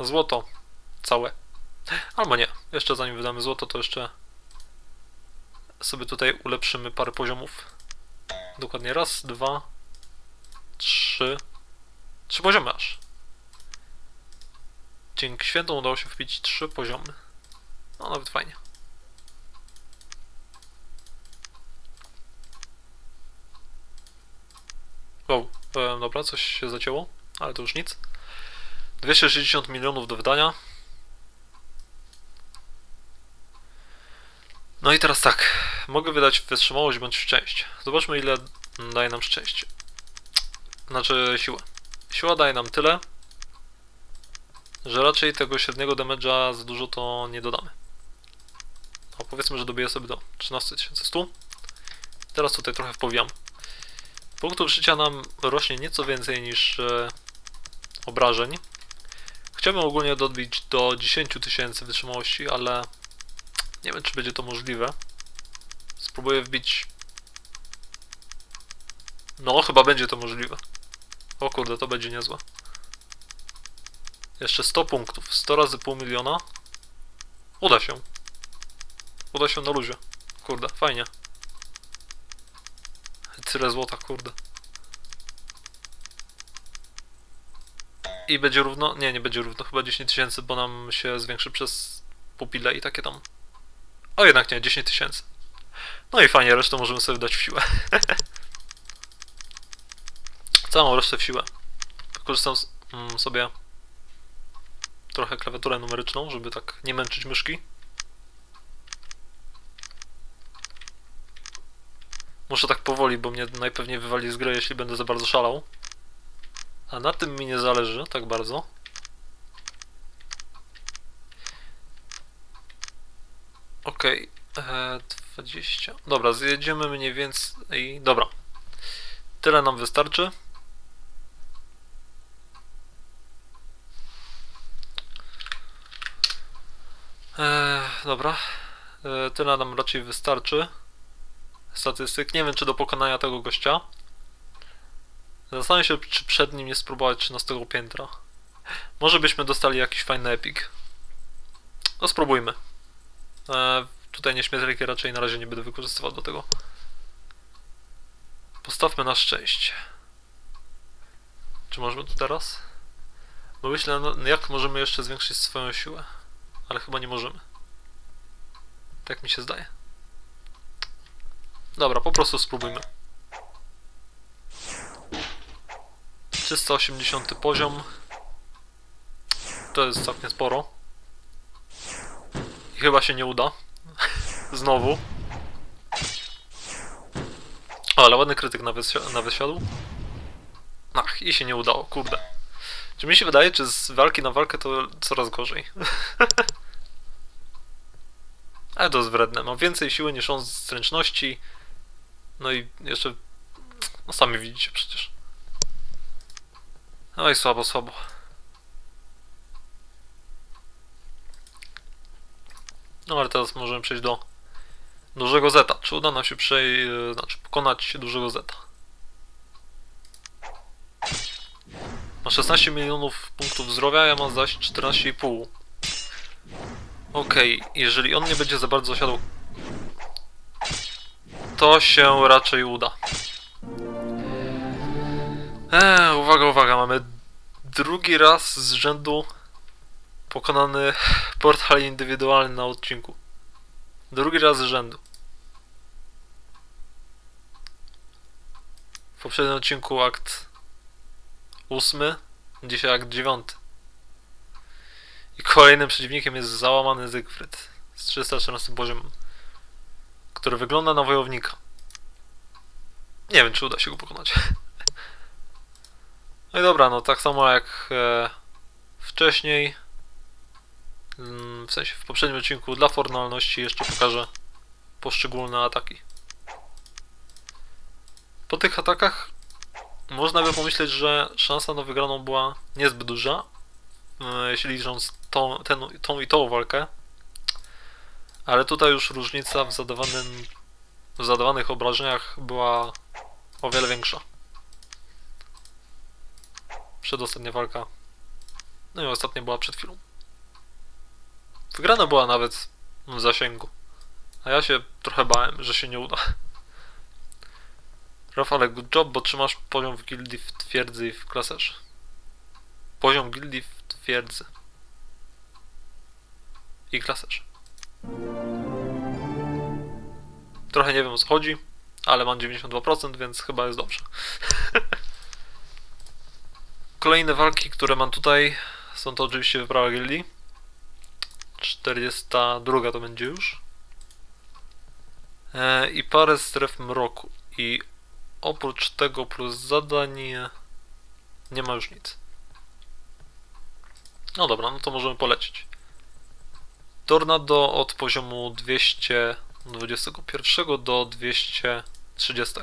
złoto całe. Albo nie, jeszcze zanim wydamy złoto, to jeszcze sobie tutaj ulepszymy parę poziomów. Dokładnie raz, dwa, trzy, trzy poziomy aż. Dzięki świętom udało się wbić trzy poziomy. No nawet fajnie. Wow, e, dobra, coś się zacięło, ale to już nic. 260 milionów do wydania. No i teraz tak, mogę wydać wytrzymałość bądź szczęście. Zobaczmy ile daje nam szczęście. Znaczy siłę. Siła daje nam tyle, że raczej tego średniego damage'a za dużo to nie dodamy. No powiedzmy, że dobiję sobie do 13100. Teraz tutaj trochę wpowijam. Punktów życia nam rośnie nieco więcej niż e, obrażeń. Chciałbym ogólnie dobić do 10 tysięcy wytrzymałości, ale nie wiem, czy będzie to możliwe. Spróbuję wbić... No, chyba będzie to możliwe. O kurde, to będzie niezłe. Jeszcze 100 punktów. 100 razy pół miliona. Uda się. Uda się na luzie. Kurde, fajnie. Tyle złota, kurde. I będzie równo? Nie, nie będzie równo. Chyba 10 tysięcy, bo nam się zwiększy przez pupile i takie tam. O, jednak nie, 10 tysięcy. No i fajnie, resztę możemy sobie dać w siłę. [laughs] Całą resztę w siłę. Korzystam mm, sobie trochę klawiaturę numeryczną, żeby tak nie męczyć myszki. Muszę tak powoli, bo mnie najpewniej wywali z gry, jeśli będę za bardzo szalał. A na tym mi nie zależy tak bardzo. Okej, okay. 20. Dobra, zjedziemy mniej więcej. Dobra. Tyle nam wystarczy. Eee, dobra. Eee, tyle nam raczej wystarczy. Statystyk. Nie wiem, czy do pokonania tego gościa. Zastanawiam się, czy przed nim nie spróbować 13 piętra. Może byśmy dostali jakiś fajny epic. No spróbujmy. Eee, tutaj nieśmiertelki raczej na razie nie będę wykorzystywał do tego. Postawmy na szczęście. Czy możemy to teraz? Bo myślę, no, jak możemy jeszcze zwiększyć swoją siłę ale chyba nie możemy. Tak mi się zdaje. Dobra, po prostu spróbujmy. 380 poziom. To jest całkiem sporo. I chyba się nie uda. [laughs] Znowu. O, ale ładny krytyk na wysiadł. Ach, i się nie udało, kurde. Czy mi się wydaje, czy z walki na walkę to coraz gorzej? [laughs] Ale to jest wredne. Mam więcej siły niż on z zręczności. No i jeszcze... No sami widzicie przecież. No i słabo, słabo. No ale teraz możemy przejść do dużego zeta. Czy uda nam się przejść, znaczy pokonać dużego zeta? Ma 16 milionów punktów zdrowia, ja mam zaś 14,5. Okej, okay, jeżeli on nie będzie za bardzo siadł, to się raczej uda. Eee, uwaga, uwaga, mamy drugi raz z rzędu pokonany portal indywidualny na odcinku. Drugi raz z rzędu. W poprzednim odcinku akt ósmy, dzisiaj akt dziewiąty. I kolejnym przeciwnikiem jest załamany Zygfryd z 314 poziomem, który wygląda na wojownika. Nie wiem, czy uda się go pokonać. [laughs] No i dobra, no tak samo jak e, wcześniej, mm, w sensie w poprzednim odcinku, dla formalności jeszcze pokażę poszczególne ataki. Po tych atakach można by pomyśleć, że szansa na wygraną była niezbyt duża, e, jeśli licząc tą, ten, tą i tą walkę. Ale tutaj już różnica w zadawanym, w zadawanych obrażeniach była o wiele większa. Przedostatnia walka. No i ostatnia była przed chwilą. Wygrana była nawet w zasięgu. A ja się trochę bałem, że się nie uda. Rafale, good job, bo trzymasz poziom w gildii w twierdzy i w klaserze. Poziom gildii w twierdzy. I klaserze. Trochę nie wiem o co chodzi, ale mam 92%, więc chyba jest dobrze. [laughs] Kolejne walki, które mam tutaj, są to oczywiście wyprawa gildii. 42 to będzie już. E, I parę stref mroku. I oprócz tego plus zadanie nie ma już nic. No dobra, no to możemy polecieć. Tornado od poziomu 221 do 230.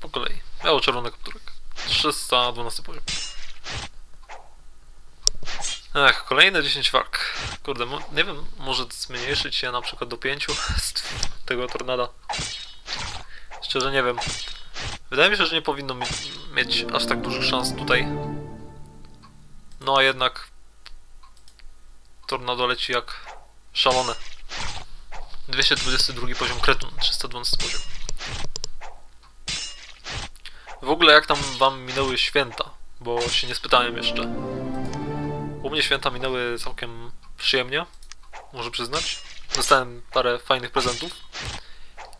Po kolei. Miało czerwony kapturek. 312 poziom. Ech, kolejne 10 walk. Kurde, nie wiem, może zmniejszyć się na przykład do 5 z tego tornada. Szczerze nie wiem. Wydaje mi się, że nie powinno mi mieć aż tak dużych szans tutaj. No a jednak tornado leci jak szalone. 222 poziom kretun, 312 poziom. W ogóle jak tam wam minęły święta? Bo się nie spytałem jeszcze. U mnie święta minęły całkiem przyjemnie, muszę przyznać. Dostałem parę fajnych prezentów.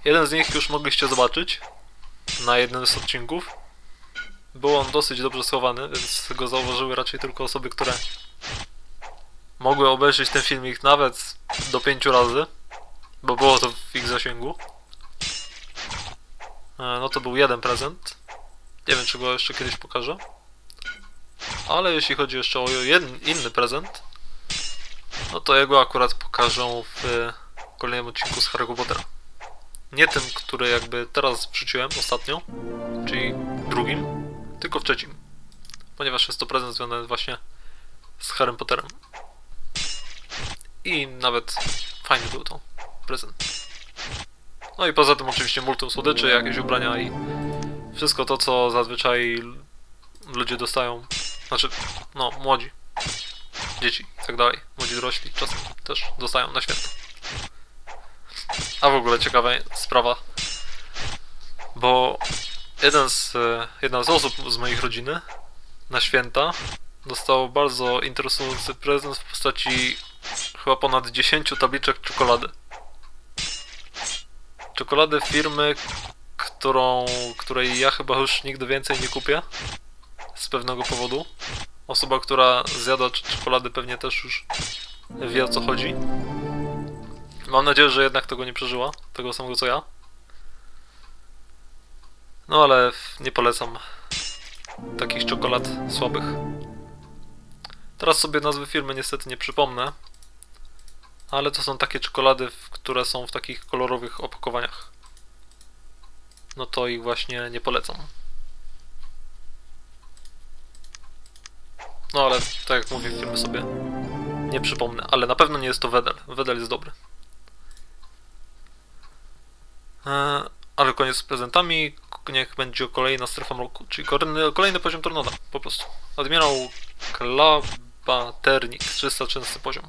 Jeden z nich już mogliście zobaczyć na jednym z odcinków. Był on dosyć dobrze schowany, więc go zauważyły raczej tylko osoby, które mogły obejrzeć ten filmik nawet do pięciu razy, bo było to w ich zasięgu. E, no to był jeden prezent. Nie wiem, czy go jeszcze kiedyś pokażę. Ale jeśli chodzi jeszcze o jeden inny prezent, no to jego akurat pokażę w kolejnym odcinku z Harry'ego Pottera. Nie tym, który jakby teraz wrzuciłem ostatnio, czyli drugim, tylko w trzecim. Ponieważ jest to prezent związany właśnie z Harrym Potterem. I nawet fajny był to prezent. No i poza tym oczywiście multum słodyczy, jakieś ubrania i wszystko to, co zazwyczaj ludzie dostają. Znaczy, no, młodzi. Dzieci i tak dalej. Młodzi dorośli czasem też dostają na święta. A w ogóle ciekawa sprawa, bo jeden z, jedna z osób z mojej rodziny na święta dostał bardzo interesujący prezent w postaci chyba ponad 10 tabliczek czekolady. Czekolady firmy, którą, której ja chyba już nigdy więcej nie kupię. Z pewnego powodu. Osoba, która zjada czekolady pewnie też już wie o co chodzi. Mam nadzieję, że jednak tego nie przeżyła, tego samego co ja. No ale nie polecam takich czekolad słabych. Teraz sobie nazwy firmy niestety nie przypomnę, ale to są takie czekolady, które są w takich kolorowych opakowaniach. No to ich właśnie nie polecam. No ale tak jak mówię, firmy sobie nie przypomnę, ale na pewno nie jest to Wedel. Wedel jest dobry. E, ale koniec z prezentami, niech będzie kolejna strefa mroku, czyli kolejny, kolejny poziom tornada, po prostu. Admirał Klabaternik, 313 poziom.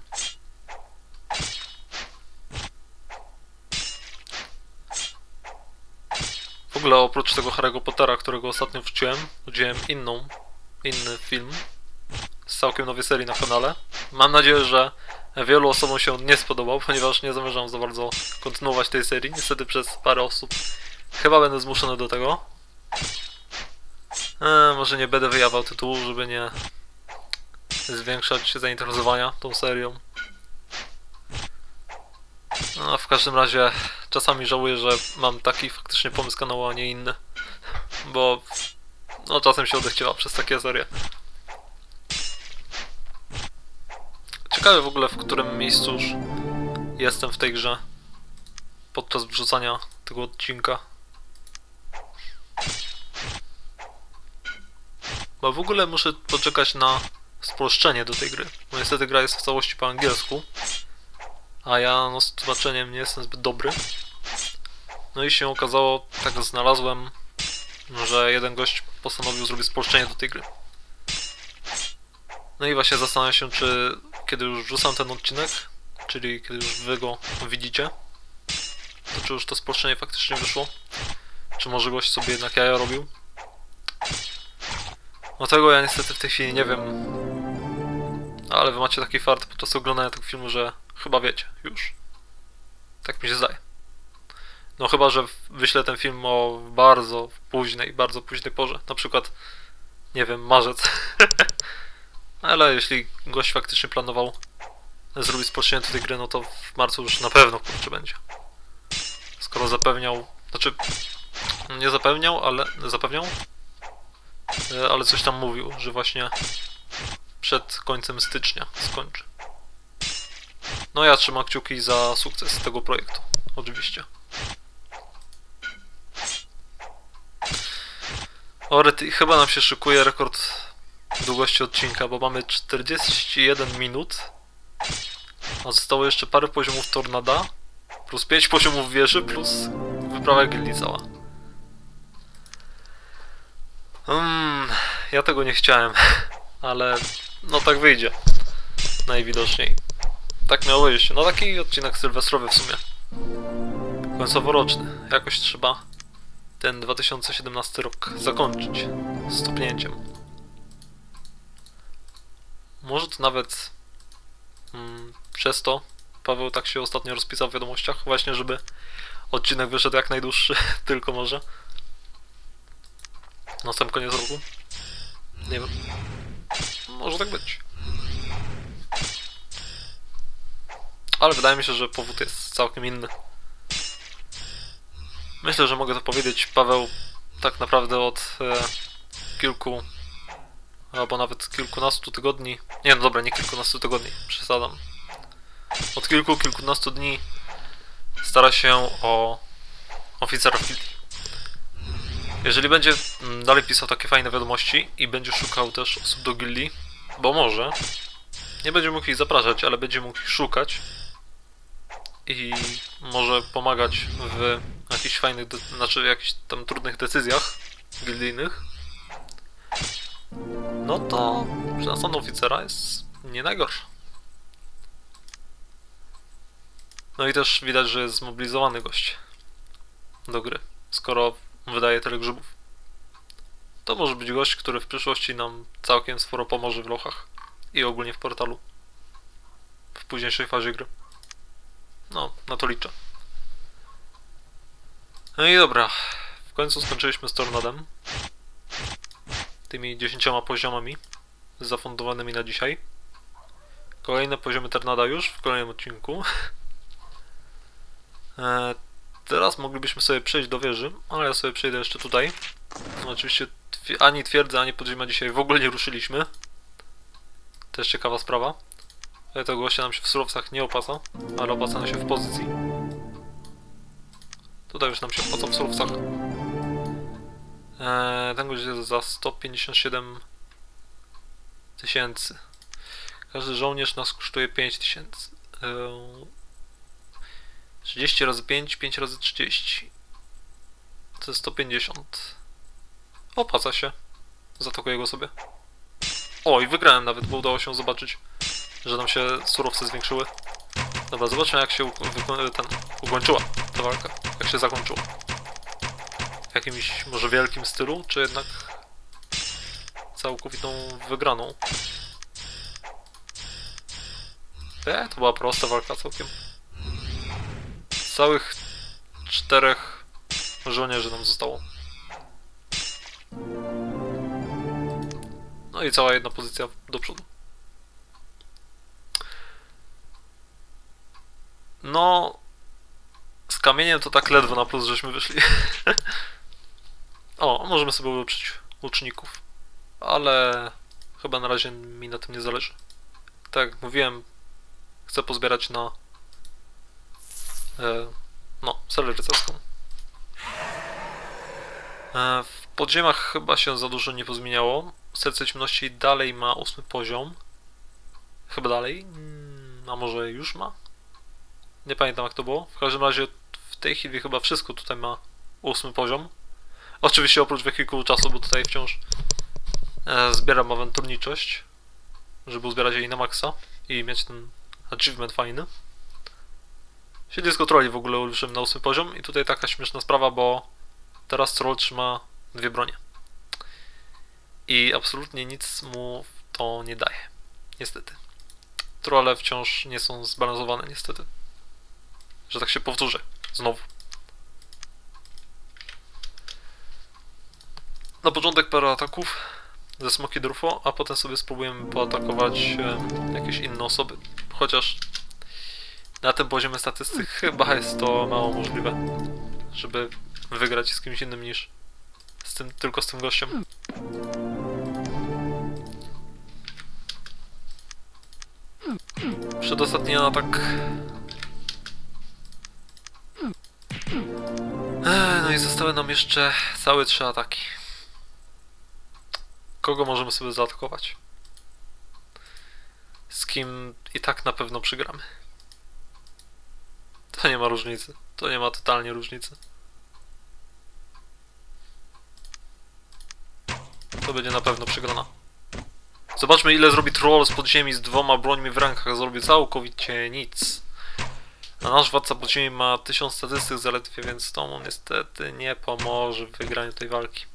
W ogóle oprócz tego Harry'ego Pottera, którego ostatnio wrzuciłem, wrzuciłem inną, inny film z całkiem nowej serii na kanale. Mam nadzieję, że wielu osobom się nie spodobał, ponieważ nie zamierzam za bardzo kontynuować tej serii. Niestety przez parę osób chyba będę zmuszony do tego. Eee, może nie będę wyjawiał tytułu, żeby nie zwiększać zainteresowania tą serią. No, w każdym razie czasami żałuję, że mam taki faktycznie pomysł kanału, a nie inny. Bo no czasem się odechciewa przez takie serie. Ciekawe w ogóle w którym miejscu już jestem w tej grze podczas wrzucania tego odcinka. Bo w ogóle muszę poczekać na spolszczenie do tej gry. Bo niestety gra jest w całości po angielsku. A ja no z tłumaczeniem nie jestem zbyt dobry. No i się okazało, tak znalazłem, że jeden gość postanowił zrobić spolszczenie do tej gry. No i właśnie zastanawiam się, czy kiedy już wrzucam ten odcinek, czyli kiedy już wy go widzicie, to czy już to spolszczenie faktycznie wyszło? Czy może gość sobie jednak jaja robił? No tego ja niestety w tej chwili nie wiem. Ale wy macie taki fart podczas oglądania tego filmu, że chyba wiecie już. Tak mi się zdaje. No chyba, że wyślę ten film o bardzo późnej, bardzo późnej porze. Na przykład, nie wiem, marzec. [laughs] Ale jeśli gość faktycznie planował zrobić spocznięcie tej gry, no to w marcu już na pewno kurczę będzie. Skoro zapewniał, znaczy nie zapewniał, ale zapewniał, E, ale coś tam mówił, że właśnie przed końcem stycznia skończy. No ja trzymam kciuki za sukces tego projektu, oczywiście. Orety, chyba nam się szykuje rekord długości odcinka, bo mamy 41 minut, a zostało jeszcze parę poziomów tornada, plus 5 poziomów wieży, plus wyprawa gildii cała. Hmm, ja tego nie chciałem, [laughs] ale no tak wyjdzie. Najwidoczniej. Tak miało wyjść. No taki odcinek sylwestrowy w sumie. Końcoworoczny. Jakoś trzeba ten 2017 rok zakończyć stopnięciem. Może to nawet mm, przez to Paweł tak się ostatnio rozpisał w wiadomościach, właśnie żeby odcinek wyszedł jak najdłuższy, [laughs] tylko może. Na sam koniec roku. Nie wiem. Może tak być. Ale wydaje mi się, że powód jest całkiem inny. Myślę, że mogę to powiedzieć, Paweł, tak naprawdę od e, kilku, albo nawet kilkunastu tygodni. Nie, no dobra, nie kilkunastu tygodni, przesadzam. Od kilku, kilkunastu dni stara się o oficera w. Jeżeli będzie mm, dalej pisał takie fajne wiadomości i będzie szukał też osób do gildii, bo może, nie będzie mógł ich zapraszać, ale będzie mógł ich szukać i może pomagać w jakichś fajnych, znaczy w jakichś tam trudnych decyzjach gildijnych, no to szansa na oficera jest nie najgorsza. No i też widać, że jest zmobilizowany gość do gry, skoro wydaje tyle grzybów. To może być gość, który w przyszłości nam całkiem sporo pomoże w lochach i ogólnie w portalu. W późniejszej fazie gry. No, na to liczę. No i dobra, w końcu skończyliśmy z Tornadem. Tymi 10 poziomami zafundowanymi na dzisiaj. Kolejne poziomy Tornada już w kolejnym odcinku. [laughs] E, teraz moglibyśmy sobie przejść do wieży, ale ja sobie przejdę jeszcze tutaj. No, oczywiście ani twierdzy, ani podziemia dzisiaj w ogóle nie ruszyliśmy. Też ciekawa sprawa. Ale to gościa nam się w surowcach nie opłaca, ale opłaca nam się w pozycji. Tutaj już nam się opłaca w surowcach. Eee, ten gość jest za 157 tysięcy. Każdy żołnierz nas kosztuje 5 tysięcy. Eee, 30 razy 5, 5 razy 30. To jest 150. Opłaca się. Zatokuję go sobie. O, i wygrałem nawet, bo udało się zobaczyć, że nam się surowce zwiększyły. Dobra, zobaczmy jak się ten, ukończyła ta walka. Jak się zakończyła. W jaki jakimś może wielkim stylu, czy jednak całkowitą wygraną? E, to była prosta walka całkiem. Całych czterech żołnierzy nam zostało. No i cała jedna pozycja do przodu. No, z kamieniem to tak ledwo na plus żeśmy wyszli. [laughs] o, możemy sobie ulepszyć łuczników. Ale chyba na razie mi na tym nie zależy. Tak jak mówiłem, chcę pozbierać na e, no, salę rycerską. E, w podziemiach chyba się za dużo nie pozmieniało. Serce ciemności dalej ma ósmy poziom. Chyba dalej. Mm, A może już ma? Nie pamiętam jak to było. W każdym razie w tej chwili chyba wszystko tutaj ma ósmy poziom. Oczywiście oprócz wehikułu czasu, bo tutaj wciąż e, zbieram awanturniczość, żeby uzbierać jej na maksa i mieć ten achievement fajny. Siedlisko troli w ogóle ulepszyłem na ósmy poziom i tutaj taka śmieszna sprawa, bo teraz troll trzyma dwie bronie. I absolutnie nic mu to nie daje. Niestety. Trolle wciąż nie są zbalansowane, niestety. Że tak się powtórzę. Znowu. Na początek parę ataków ze Smoki Drufo, a potem sobie spróbujemy poatakować e, jakieś inne osoby. Chociaż na tym poziomie statystyk chyba jest to mało możliwe, żeby wygrać z kimś innym niż z tym, tylko z tym gościem. Przedostatni atak. Ech, No i zostały nam jeszcze całe trzy ataki. Kogo możemy sobie zaatakować? Z kim i tak na pewno przegramy. To nie ma różnicy. To nie ma totalnie różnicy. To będzie na pewno przegrana. Zobaczmy ile zrobi troll z podziemi z dwoma brońmi w rękach. Zrobi całkowicie nic. A nasz władca podziemi ma 1000 statystyk zaledwie, więc to mu niestety nie pomoże w wygraniu tej walki.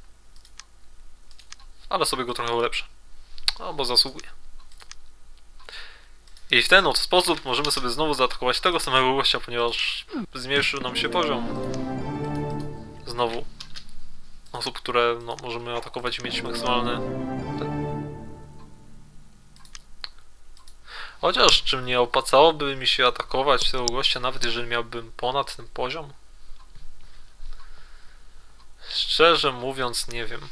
Ale sobie go trochę ulepszę. No, bo zasługuje. I w ten oto sposób możemy sobie znowu zaatakować tego samego gościa, ponieważ zmniejszył nam się poziom. Znowu. Osób, które no, możemy atakować i mieć maksymalny... ten. Chociaż, czy mnie opłacałoby mi się atakować tego gościa, nawet jeżeli miałbym ponad ten poziom? Szczerze mówiąc, nie wiem.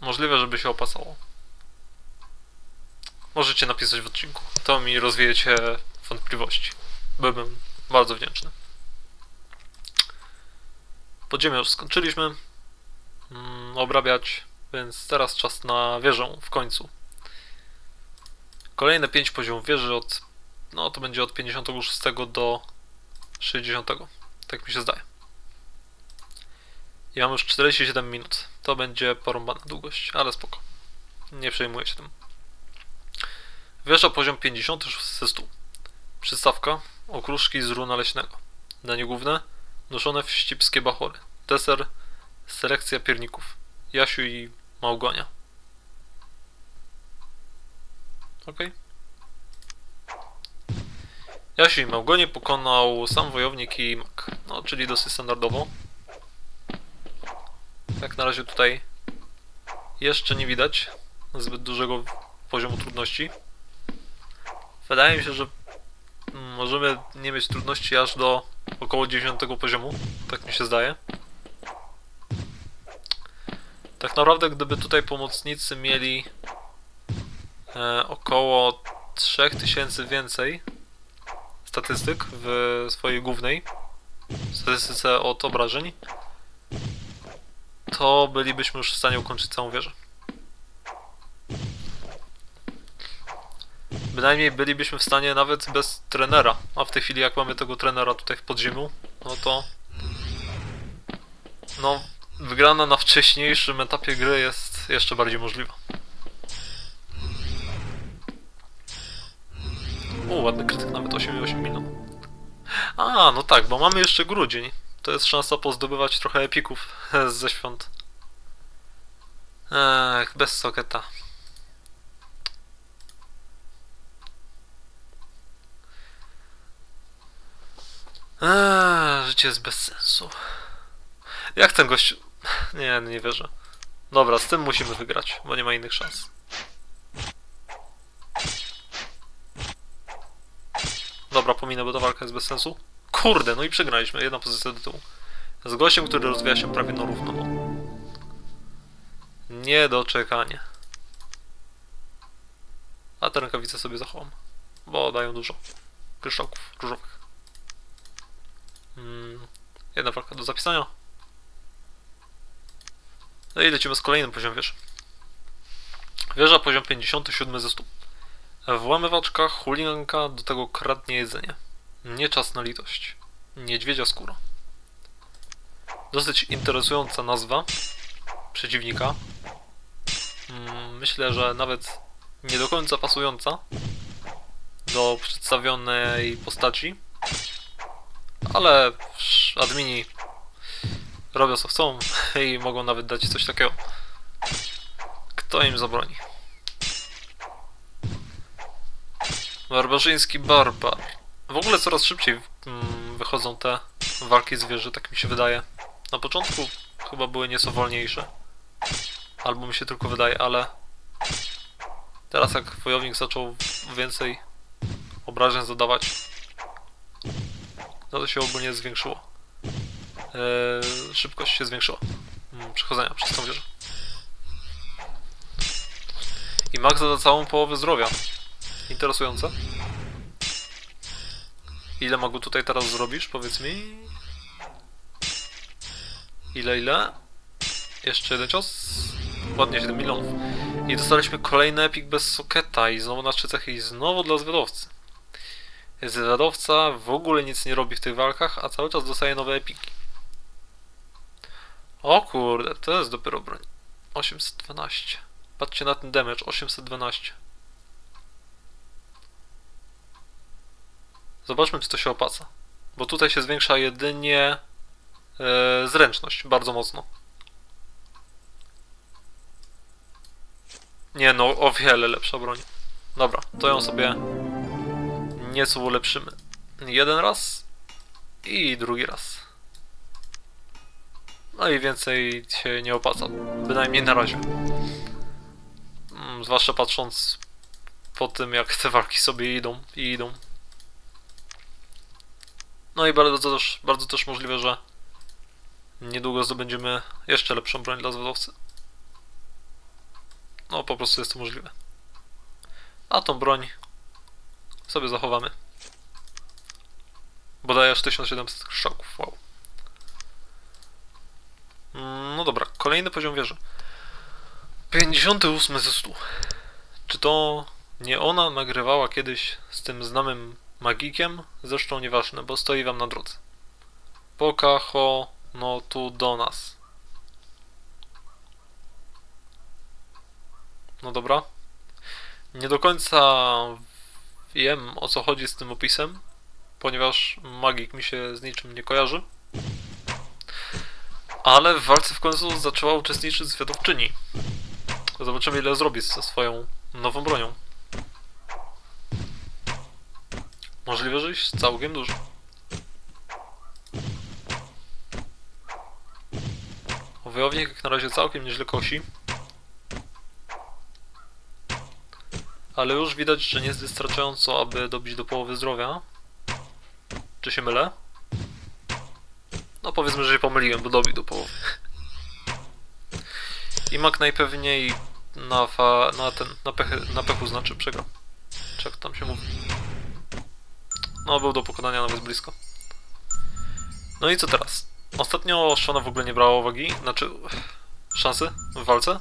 Możliwe, żeby się opłacało. Możecie napisać w odcinku. To mi rozwiejecie wątpliwości. Byłbym bardzo wdzięczny. Podziemie już skończyliśmy mm, obrabiać, więc teraz czas na wieżę w końcu. Kolejne 5 poziomów wieży od, no to będzie od 56 do 60, tak mi się zdaje. I mam już 47 minut. To będzie porąbana długość, ale spoko. Nie przejmuję się tym. Wieża poziom 56 ze 100. Przystawka. Okruszki z runa leśnego. Danie główne. Noszone w ścipskie bachory. Deser. Selekcja pierników. Jasiu i Małgonia. Ok. Jasiu i Małgonie pokonał sam wojownik i mak. No, czyli dosyć standardowo. Jak na razie tutaj jeszcze nie widać zbyt dużego poziomu trudności. Wydaje mi się, że możemy nie mieć trudności aż do około 9 poziomu, tak mi się zdaje. Tak naprawdę, gdyby tutaj pomocnicy mieli e, około 3000 więcej statystyk w swojej głównej statystyce od obrażeń, to bylibyśmy już w stanie ukończyć całą wieżę. Bynajmniej bylibyśmy w stanie nawet bez trenera, a w tej chwili jak mamy tego trenera tutaj w podziemiu, no to... No, wygrana na wcześniejszym etapie gry jest jeszcze bardziej możliwa. O, ładny krytyk, nawet 8,8 minut. A, no tak, bo mamy jeszcze grudzień. To jest szansa pozdobywać trochę epików [laughs] ze świąt. Ech, bez soketa. Eee, życie jest bez sensu. Jak ten gość... [laughs] Nie, nie wierzę. Dobra, z tym musimy wygrać, bo nie ma innych szans. Dobra, pominę, bo ta walka jest bez sensu. Kurde, no i przegraliśmy. Jedna pozycja do tyłu. Z gościem, który rozwija się prawie na równo. No. Niedoczekanie. A te rękawice sobie zachowam, bo dają dużo kryształków różowych. Mm, jedna walka do zapisania. No i lecimy z kolejnym poziomem wieży. Wieża poziom 57 ze 100. Włamywaczka, chuliganka, do tego kradnie jedzenie. Nie czas na litość. Niedźwiedzia skóra. Dosyć interesująca nazwa przeciwnika. Mm, Myślę, że nawet nie do końca pasująca do przedstawionej postaci. Ale admini robią co chcą [laughs] i mogą nawet dać coś takiego. Kto im zabroni? Barbarzyński barbar. W ogóle coraz szybciej mm, wychodzą te walki zwierzy, tak mi się wydaje. Na początku chyba były nieco wolniejsze. Albo mi się tylko wydaje, ale teraz jak wojownik zaczął więcej obrażeń zadawać, no to się ogólnie zwiększyło. Eee, szybkość się zwiększyła. Mm, przechodzenia przez tą wieżę. I Max zada całą połowę zdrowia. Interesujące. Ile mogę tutaj teraz zrobisz? Powiedz mi. Ile, ile? Jeszcze jeden cios. Ładnie, 7 milionów. I dostaliśmy kolejny epik bez soketa i znowu na trzy cechy i znowu dla zwiadowcy. Zwiadowca w ogóle nic nie robi w tych walkach, a cały czas dostaje nowe epiki. O kurde, to jest dopiero broń. 812. Patrzcie na ten damage, 812. Zobaczmy, czy to się opłaca. Bo tutaj się zwiększa jedynie e, zręczność, bardzo mocno. Nie no, o wiele lepsza broń. Dobra, to ją sobie nieco ulepszymy. Jeden raz i drugi raz. No i więcej się nie opłaca. Bynajmniej na razie. Mm, Zwłaszcza patrząc po tym, jak te walki sobie idą i idą. No i bardzo też, bardzo też możliwe, że niedługo zdobędziemy jeszcze lepszą broń dla zawodowcy. No po prostu jest to możliwe. A tą broń sobie zachowamy. Bo daje aż 1700 kryształków, wow. Mm, No dobra, kolejny poziom wieży. 58 ze 100. Czy to nie ona nagrywała kiedyś z tym znanym magikiem? Zresztą nieważne, bo stoi wam na drodze. Pokaho no tu do nas. No dobra. Nie do końca wiem o co chodzi z tym opisem, ponieważ magik mi się z niczym nie kojarzy. Ale w walce w końcu zaczęła uczestniczyć zwiadowczyni. Zobaczymy ile zrobi ze swoją nową bronią. Możliwe, że całkiem dużo. Wojownik jak na razie całkiem nieźle kosi. Ale już widać, że nie jest wystarczająco, aby dobić do połowy zdrowia. Czy się mylę? No powiedzmy, że się pomyliłem, bo dobił do połowy. I Mac najpewniej na, fa, na ten, na, na pechu znaczy przegrał. Czy jak tam się mówi. No, był do pokonania nawet blisko. No i co teraz? Ostatnio Shona w ogóle nie brała uwagi, znaczy szansy w walce.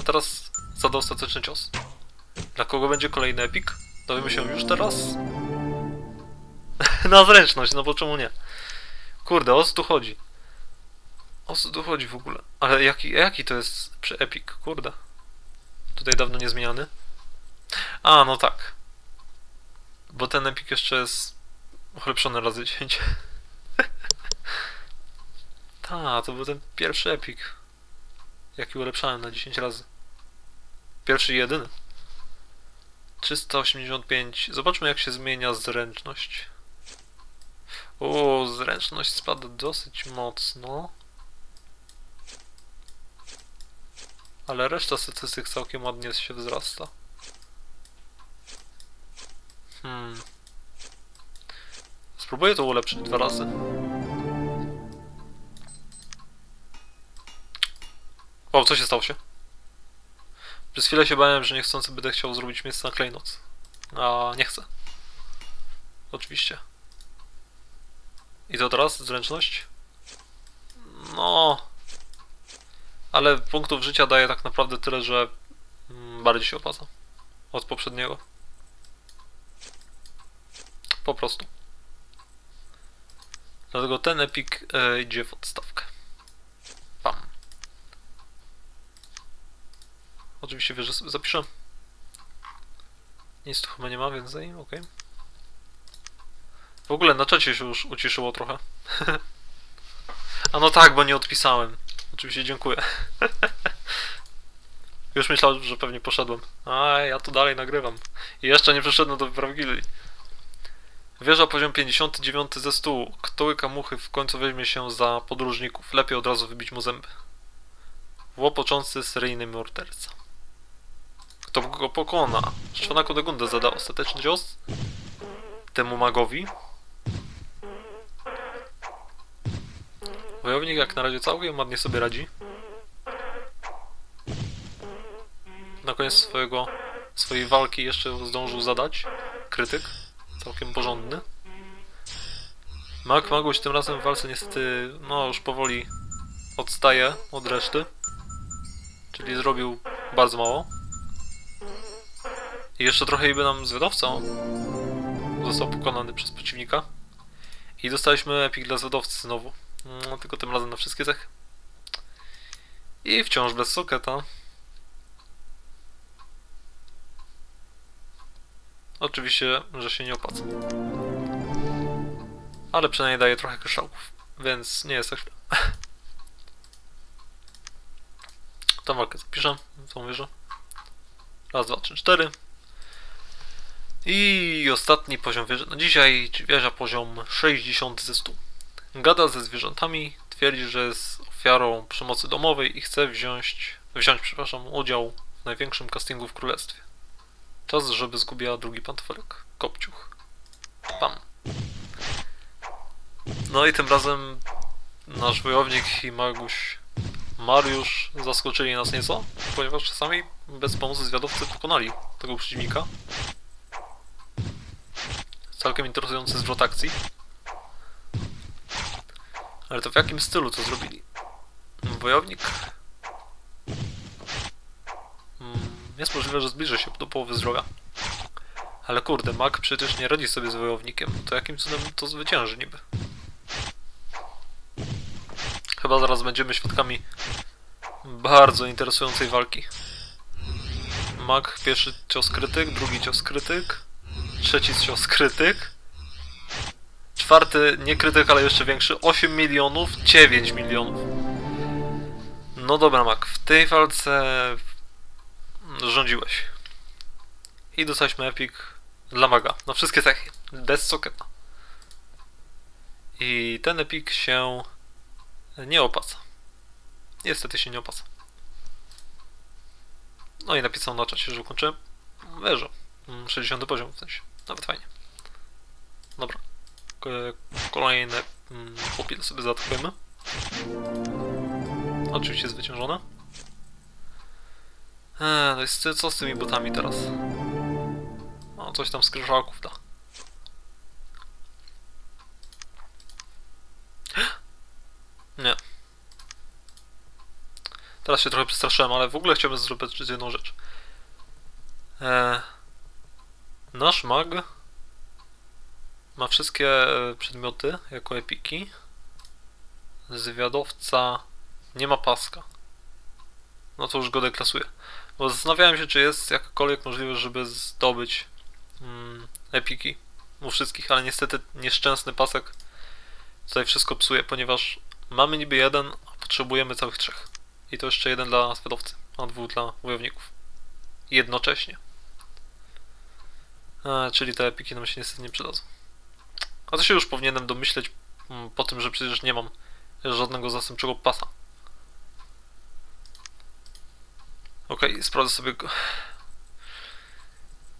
A teraz zadał ostateczny cios. Dla kogo będzie kolejny epik? Dowiemy się już teraz. [laughs] Na zręczność, no bo czemu nie? Kurde, o co tu chodzi? O co tu chodzi w ogóle? Ale jaki, jaki to jest przy epik? Kurde. Tutaj dawno nie zmieniany. A, no tak. Bo ten epik jeszcze jest ulepszony razy 10. [laughs] Ta, to był ten pierwszy epik. Jaki ulepszałem na 10 razy. Pierwszy i jedyny. 385. Zobaczmy jak się zmienia zręczność. O, zręczność spada dosyć mocno. Ale reszta statystyk całkiem ładnie się wzrasta. Hmm. Spróbuję to ulepszyć dwa razy. O, co się stało się? Przez chwilę się bałem, że niechcący będę chciał zrobić miejsce na klejnoc. A nie chcę. Oczywiście. I to teraz? Zręczność? No. Ale punktów życia daje tak naprawdę tyle, że mm, bardziej się opłaca. Od poprzedniego. Po prostu. Dlatego ten epik e, idzie w odstawkę. Pam. Oczywiście wiesz, że sobie zapiszę. Nic tu chyba nie ma więcej, ok. W ogóle na czacie się już uciszyło trochę. [laughs] A no tak, bo nie odpisałem. Oczywiście dziękuję. [laughs] już myślałem, że pewnie poszedłem. A ja tu dalej nagrywam. I jeszcze nie przeszedłem do wypraw gildii. Wieża poziom 59 ze 100. Kto łyka muchy w końcu weźmie się za podróżników. Lepiej od razu wybić mu zęby. Łopoczący seryjny morderca. Kto go pokona? Szczona Kodegundę zada ostateczny cios temu magowi. Wojownik jak na razie całkiem ładnie sobie radzi. Na koniec swojego, swojej walki jeszcze zdążył zadać krytyk. Całkiem porządny. Mag Maguś tym razem w walce niestety, no już powoli odstaje od reszty. Czyli zrobił bardzo mało. I jeszcze trochę i by nam zwiadowcą został pokonany przez przeciwnika. I dostaliśmy epik dla zwiadowcy znowu. No, tylko tym razem na wszystkie cechy. I wciąż bez soketa. Oczywiście, że się nie opłaca. Ale przynajmniej daje trochę kryształków, więc nie jest tak źle. [laughs] Tą walkę zapiszę, tą wieżę. Raz, dwa, trzy, cztery. I ostatni poziom wieży. No dzisiaj wieża poziom 60 ze 100. Gada ze zwierzętami, twierdzi, że jest ofiarą przemocy domowej i chce wziąć, wziąć przepraszam, udział w największym castingu w królestwie. Czas, żeby zgubiła drugi pantofelek. Kopciuch. Pam. No i tym razem nasz wojownik i Maguś Mariusz zaskoczyli nas nieco, ponieważ czasami bez pomocy zwiadowcy pokonali tego przeciwnika. Całkiem interesujący zwrot akcji. Ale to w jakim stylu to zrobili? Wojownik? Hmm, jest możliwe, że zbliży się do połowy zdrowia. Ale kurde, mag przecież nie radzi sobie z wojownikiem. To jakim cudem to zwycięży niby? Chyba zaraz będziemy świadkami bardzo interesującej walki. Mag, pierwszy cios krytyk, drugi cios krytyk, trzeci cios krytyk, czwarty nie krytyk, ale jeszcze większy, 8 milionów, 9 milionów. No dobra, Mag, w tej walce rządziłeś. I dostaliśmy epik dla Maga. No wszystkie cechy, bez socketa. I ten epik się nie opłaca. Niestety się nie opłaca. No i napisał na czacie, że ukończyłem wieżę. 60 poziom w sensie. Nawet fajnie. Dobra. Kolejne pupile sobie zaatakujemy. Oczywiście zwyciężone. Eee, no jest co z tymi botami teraz? O, coś tam z kryżaków da. [gasps] Nie. Teraz się trochę przestraszyłem, ale w ogóle chciałbym zrobić jedną rzecz. Eee, nasz mag ma wszystkie przedmioty jako epiki. Zwiadowca nie ma paska. No to już go deklasuję. Bo zastanawiałem się, czy jest jakakolwiek możliwość, żeby zdobyć mm, epiki u wszystkich, ale niestety nieszczęsny pasek tutaj wszystko psuje, ponieważ Mamy niby jeden, a potrzebujemy całych trzech. I to jeszcze jeden dla swiadowcy, a dwóch dla wojowników. Jednocześnie. A, czyli te epiki nam się niestety nie przydadzą. A to się już powinienem domyśleć mm, po tym, że przecież nie mam żadnego zastępczego pasa. Okej, sprawdzę sobie go.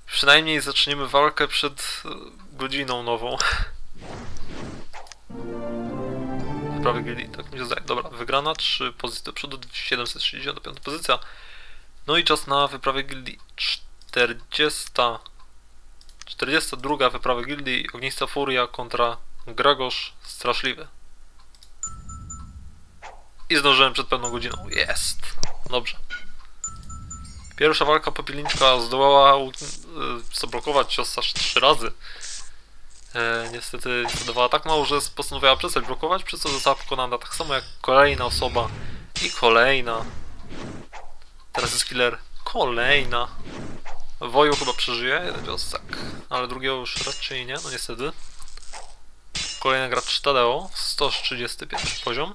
Przynajmniej zaczniemy walkę przed e, godziną nową. [laughs] Wyprawy gildii, tak mi się zdaje. Dobra, wygrana, 3 pozycje do przodu, 765 pozycja. No i czas na wyprawę gildii. 40. 42 wyprawa gildii Ognista Furia kontra Gragosz Straszliwy. I zdążyłem przed pełną godziną. Jest! Dobrze. Pierwsza walka popielniczka zdołała y, zablokować cios aż 3 razy. E, niestety zdawała tak mało, że postanowiła przestać blokować, przez co została pokonana tak samo jak kolejna osoba i kolejna. Teraz jest killer. Kolejna. Woju chyba przeżyje, jeden cios tak, ale drugiego już raczej nie, no niestety. Kolejny gracz Tadeo, 131 poziom.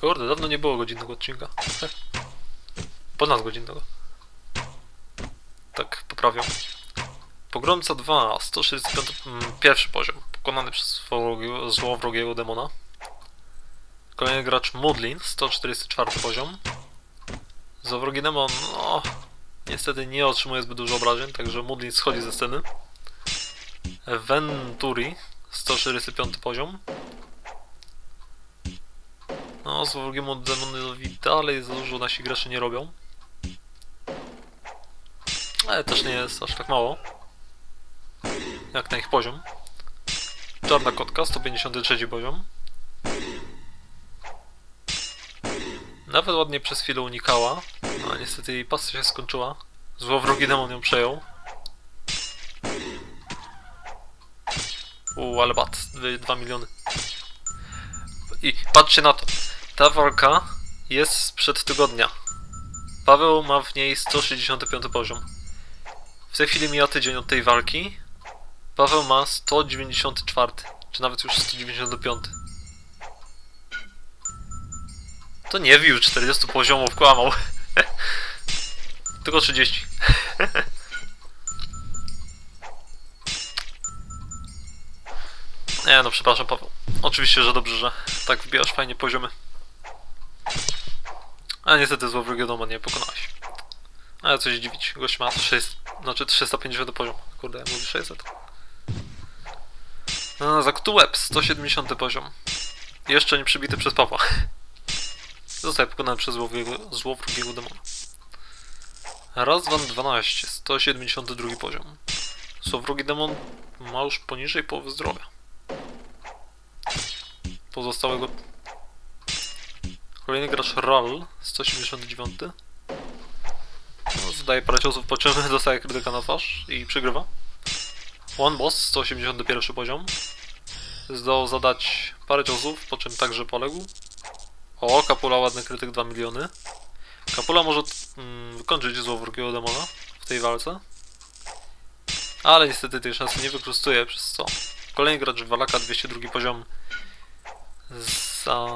Kurde, dawno nie było godzinnego odcinka. Ponad godzinnego. Tak, poprawiam. Pogromca 2, 165 mm, pierwszy poziom, pokonany przez złowrogiego- złowrogiego demona. Kolejny gracz Mudlin, 144 poziom. Złowrogi demon, no, niestety nie otrzymuje zbyt dużo obrażeń, także Mudlin schodzi ze sceny. Venturi, 145 poziom. No, złowrogiemu demonowi dalej za dużo nasi gracze nie robią. Ale też nie jest aż tak mało. Jak na ich poziom. Czarna kotka, 153 poziom. Nawet ładnie przez chwilę unikała, no niestety jej pasja się skończyła. Złowrogi demon ją przejął. Uuu, ale bat, 2 miliony. I patrzcie na to. Ta walka jest sprzed tygodnia. Paweł ma w niej 165 poziom. W tej chwili mija tydzień od tej walki. Paweł ma 194, czy nawet już 195. To nie wił 40 poziomów, kłamał. [laughs] Tylko 30. [laughs] Nie no, przepraszam Paweł. Oczywiście, że dobrze, że tak wbijasz fajnie poziomy. A niestety złowrogiego doma nie pokonałeś. Ale coś dziwić, gość ma 6, znaczy 350 poziom. Kurde, ja mówię 600. No, zakutu łeb, 170 poziom. Jeszcze nie przybity przez Pawła. [laughs] Zostaje pokonany przez złowrogiego demona. Raz, dwa, 12, 172 poziom. Złowrogi demon ma już poniżej połowy zdrowia. Pozostałego... Kolejny gracz Ral, 179. Zadaje parę ciosów, po czym [laughs] dostaje krytyka na twarz i przegrywa. One Boss, 181 poziom. Zdołał zadać parę ciosów, po czym także poległ. O, Kapula, ładny krytyk, 2 miliony. Kapula może mm, wykończyć złowrogiego demona w tej walce. Ale niestety tej szansy nie wykorzystuje, przez co kolejny gracz Walaka, 202 poziom. Za...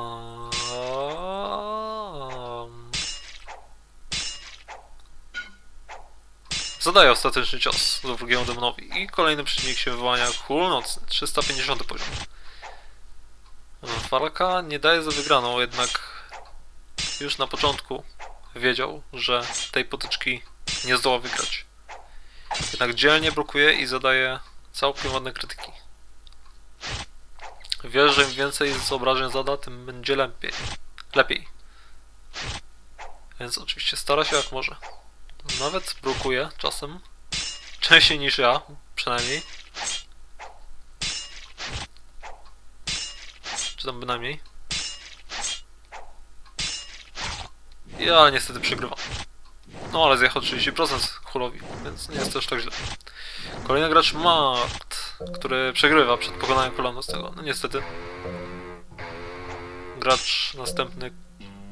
Zadaje ostateczny cios złowrogiemu demonowi i kolejny przeciwnik się wyłania Król Nocny, 350 poziom. Walka nie daje za wygraną, jednak już na początku wiedział, że tej potyczki nie zdoła wygrać. Jednak dzielnie blokuje i zadaje całkiem ładne krytyki. Wie, że im więcej z obrażeń zada, tym będzie lepiej. lepiej. Więc oczywiście stara się jak może. Nawet blokuje czasem. Częściej niż ja, przynajmniej. Czy tam bynajmniej. Ja niestety przegrywam. No ale zjechał 30% hulowi, więc nie jest też tak źle. Kolejny gracz Mart, który przegrywa przed pokonaniem kolonu z tego. No niestety. Gracz następny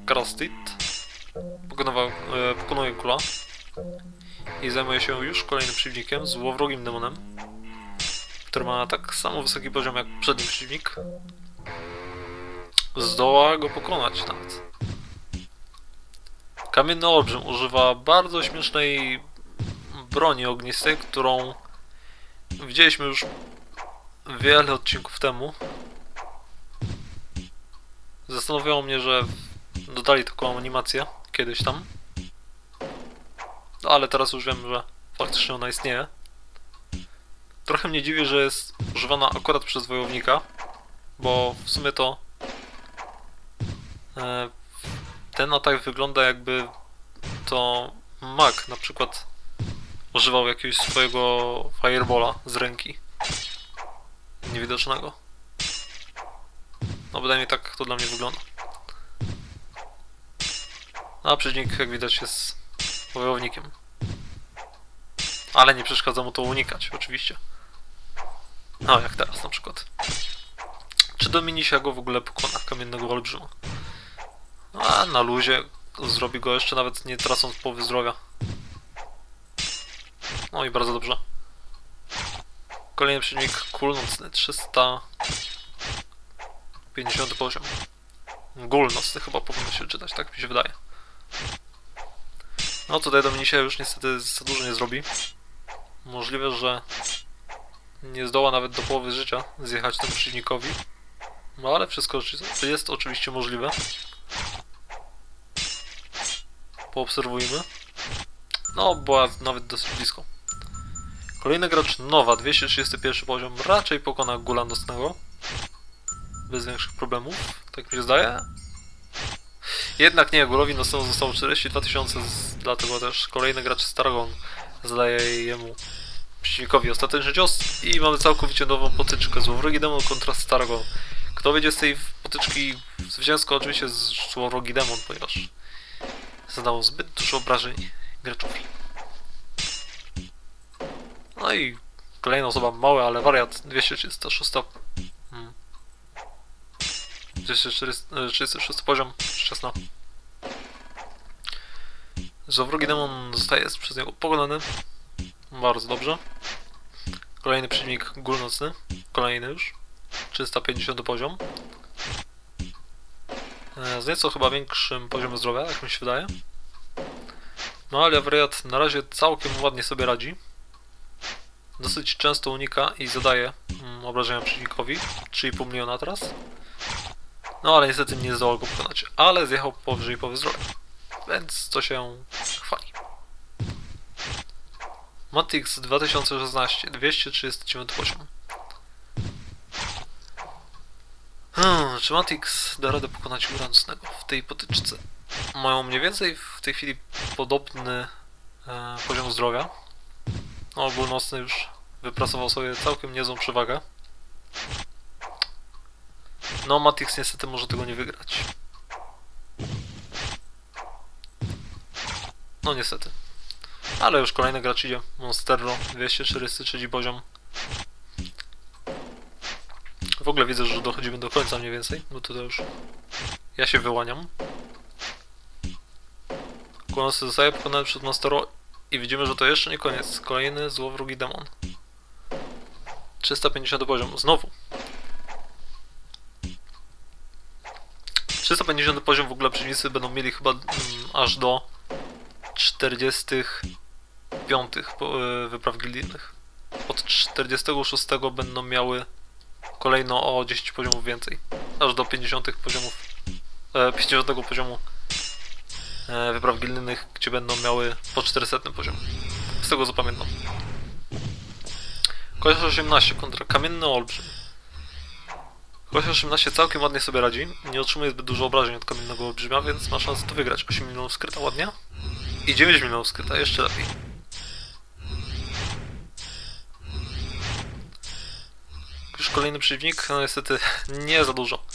Krastit e, pokonuje kula i zajmuje się już kolejnym przeciwnikiem, złowrogim demonem, który ma tak samo wysoki poziom jak poprzedni przeciwnik. zdoła go pokonać nawet. Kamienny Olbrzym używa bardzo śmiesznej broni ognistej, którą widzieliśmy już wiele odcinków temu. Zastanawiało mnie, że dodali taką animację kiedyś tam. No ale teraz już wiem, że faktycznie ona istnieje. Trochę mnie dziwi, że jest używana akurat przez wojownika, bo w sumie to e, ten atak wygląda jakby to mag na przykład używał jakiegoś swojego firebola z ręki niewidocznego. No bynajmniej tak to dla mnie wygląda. A przeciwnik jak widać jest wojownikiem. Ale nie przeszkadza mu to unikać, oczywiście. No, jak teraz na przykład. Czy Dominisia go w ogóle pokona, kamiennego olbrzyma? A na luzie zrobi go jeszcze nawet nie tracąc połowy zdrowia. No i bardzo dobrze. Kolejny przeciwnik kul nocny 350 poziom. Gul nocny chyba powinno się czytać, tak mi się wydaje. No tutaj Dominisia już niestety za dużo nie zrobi. Możliwe, że nie zdoła nawet do połowy życia zjechać temu przeciwnikowi. No ale wszystko jest oczywiście możliwe. Poobserwujmy. No, była nawet dosyć blisko. Kolejny gracz Nowa, 231 poziom, raczej pokona Gula Nocnego. Bez większych problemów, tak mi się zdaje. Jednak nie, Gulowi Nocnemu zostało 42 tysiące, dlatego też kolejny gracz Staragon zadaje jemu przeciwnikowi ostateczny cios i mamy całkowicie nową potyczkę. Złowrogi demon kontra Staragon. Kto wyjdzie z tej potyczki zwycięsko oczywiście z Złowrogi demon, ponieważ zadało zbyt dużo obrażeń graczowi. No i kolejna osoba, mały, ale wariat, 236 hmm. 236 poziom, wczesna. Złowrogi demon zostaje przez niego pokonany. Bardzo dobrze. Kolejny przeciwnik gól nocny. Kolejny już. 350 poziom. E, z nieco chyba większym poziomem zdrowia, jak mi się wydaje. No ale wariat na razie całkiem ładnie sobie radzi. Dosyć często unika i zadaje mm, obrażenia przeciwnikowi. 3,5 miliona teraz. No ale niestety nie zdołał go pokonać. Ale zjechał powyżej połowy zdrowia. Więc to się chwali. Matix 2016, 239 poziom. Hmm, czy Matix da radę pokonać Uransnego w tej potyczce? Mają mniej więcej w tej chwili podobny e, poziom zdrowia. No, ogólnocny już wypracował sobie całkiem niezłą przewagę. No, Matix niestety może tego nie wygrać. No niestety. Ale już kolejny gracz idzie. Monsterlo, 243 poziom. W ogóle widzę, że dochodzimy do końca mniej więcej, bo tutaj już ja się wyłaniam. Kłonosy zostaje pokonany przez Monstero i widzimy, że to jeszcze nie koniec. Kolejny złowrogi demon. 350 poziom. Znowu. 350 poziom w ogóle przeciwnicy będą mieli chyba mm, aż do 45 e, wypraw gildijnych. Od 46 będą miały kolejno o 10 poziomów więcej. Aż do 50 poziomów. E, 50 poziomu e, wypraw gildijnych, gdzie będą miały po 400 poziom. Z tego co pamiętam. Koleś 18 kontra Kamienny Olbrzym. Koleś 18 całkiem ładnie sobie radzi. Nie otrzymuje zbyt dużo obrażeń od Kamiennego Olbrzymia, więc ma szansę to wygrać. 8 milionów skryta ładnie. I 9 milionów skryta, jeszcze lepiej. Już kolejny przeciwnik, no niestety nie za dużo.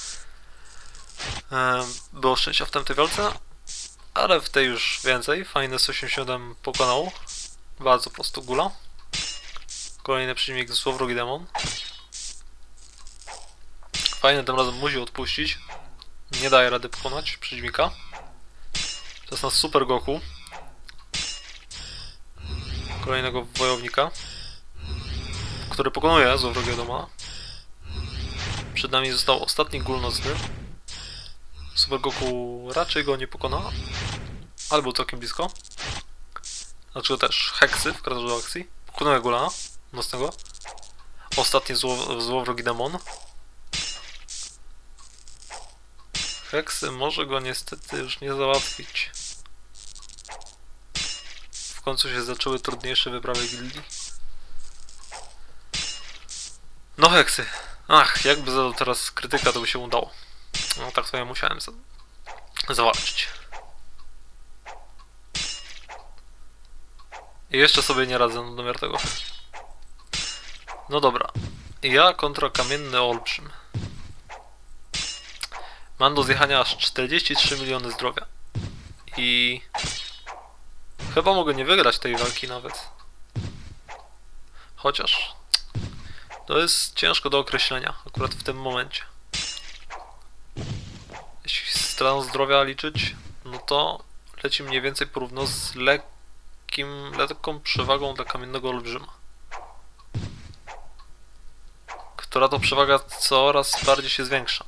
Było szczęścia w tamtej walce, ale w tej już więcej. Fajny 187 pokonał. Bardzo prosto gula. Kolejny przeciwnik Złowrogi Demon. Fajny, tym razem musi odpuścić. Nie daje rady pokonać przeciwnika. Czas na Super Goku. Kolejnego wojownika. Który pokonuje Złowrogiego Demona. Przed nami został ostatni gól nocny. Super Goku raczej go nie pokona. Ale był całkiem blisko. Dlaczego też Heksy w każdej akcji. Pokonuje Gulana mocnego. Ostatni zło, złowrogi demon. Heksy może go niestety już nie załatwić. Końcu się zaczęły trudniejsze wyprawy gildii. No Heksy. Ach, jakby zadał teraz krytyka, to by się udało. No tak sobie musiałem za zawalczyć. I jeszcze sobie nie radzę na domiar tego. No dobra. Ja kontra kamienny olbrzym. Mam do zjechania aż 43 miliony zdrowia. I... Chyba mogę nie wygrać tej walki nawet. Chociaż... To jest ciężko do określenia, akurat w tym momencie. Jeśli stronę zdrowia liczyć, no to leci mniej więcej porówno z lekkim, lekką przewagą dla kamiennego olbrzyma. Która to przewaga coraz bardziej się zwiększa.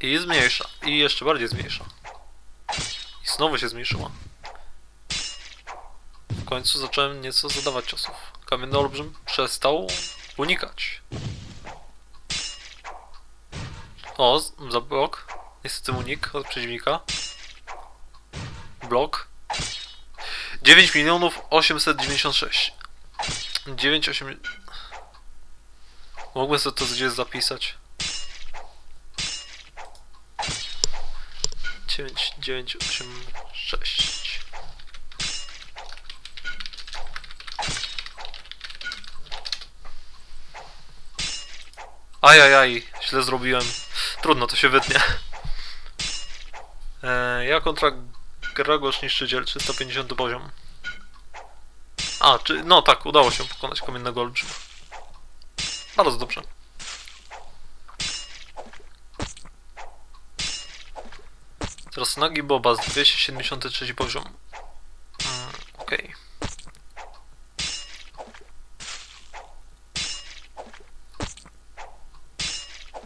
I zmniejsza. I jeszcze bardziej zmniejsza. I znowu się zmniejszyła. Końcu zacząłem nieco zadawać ciosów. Kamienny olbrzym przestał unikać. O, za blok. Niestety unik od przeciwnika. Blok. 9 milionów 896. 9 8... Mogłem sobie to gdzieś zapisać. 9, 9, 8, 6. Ajajaj, źle zrobiłem. Trudno, to się wytnie. Eee, ja kontra Gragosz Niszczyciel, 350 poziom. A, czy... no tak, udało się pokonać kamiennego olbrzyma. Bardzo dobrze. Teraz Nagi Boba z 273 poziom. Mm, Okej.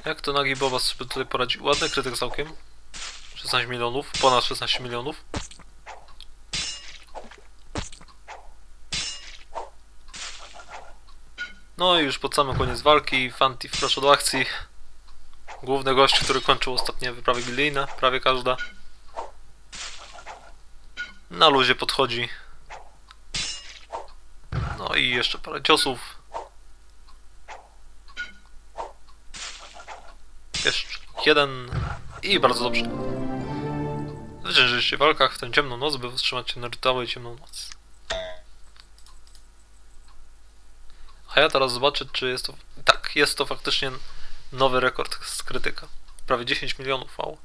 Jak to Nagi Boba sobie tutaj poradzi? Ładny krytyk całkiem. 16 milionów, ponad 16 milionów. No i już pod sam koniec walki Fanti wkracza do akcji. Główny gość, który kończył ostatnie wyprawy gildijne, prawie każda. Na luzie podchodzi. No i jeszcze parę ciosów. Jeszcze jeden. I bardzo dobrze. Zwyciężyliście w walkach w tę ciemną noc, by wstrzymać się na rytuały ciemną noc. A ja teraz zobaczę, czy jest to... Tak, jest to faktycznie nowy rekord z krytyka. Prawie 10 milionów, wow.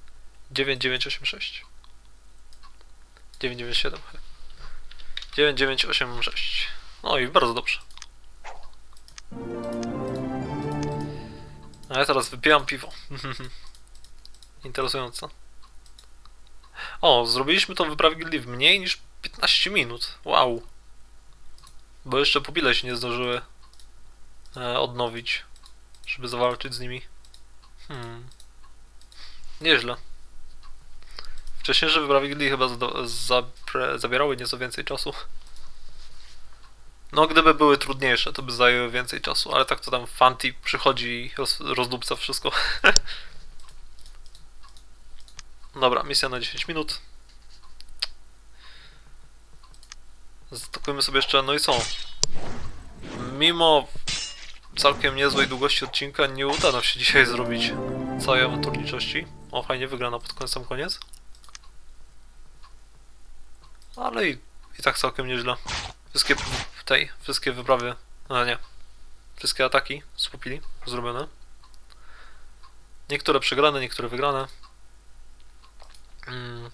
9986. 997 9986. No i bardzo dobrze. A ja teraz wypijam piwo. [laughs] Interesujące. O, zrobiliśmy to wyprawy gildii w mniej niż 15 minut. Wow. Bo jeszcze pupile się nie zdążyły e, odnowić, żeby zawalczyć z nimi. Hmm. Nieźle. Wcześniejsze wyprawy gildii chyba zabierały nieco więcej czasu. No, gdyby były trudniejsze, to by zajęły więcej czasu, ale tak to tam Fanti przychodzi i roz, rozdupca wszystko. [laughs] Dobra, misja na 10 minut. Zaatakujemy sobie jeszcze, no i co? Mimo całkiem niezłej długości odcinka nie uda nam się dzisiaj zrobić całej awanturniczości. O, fajnie wygrana pod koniec, koniec. Ale i, i tak całkiem nieźle. Wszystkie tej, wszystkie wyprawy, no nie, wszystkie ataki z zrobione. Niektóre przegrane, niektóre wygrane. Mm.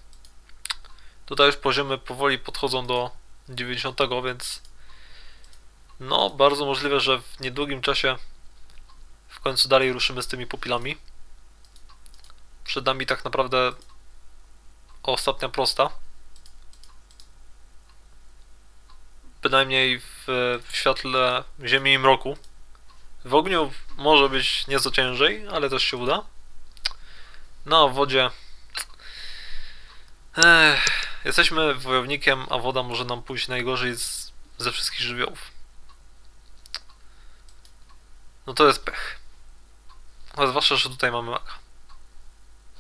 Tutaj już poziomy powoli podchodzą do 90, więc no, bardzo możliwe, że w niedługim czasie w końcu dalej ruszymy z tymi pupilami. Przed nami tak naprawdę ostatnia prosta. Bynajmniej w, w świetle ziemi i mroku. W ogniu może być nieco ciężej, ale też się uda. No, w wodzie Ech, jesteśmy wojownikiem, a woda może nam pójść najgorzej z, ze wszystkich żywiołów. No to jest pech. A zwłaszcza, że tutaj mamy maga.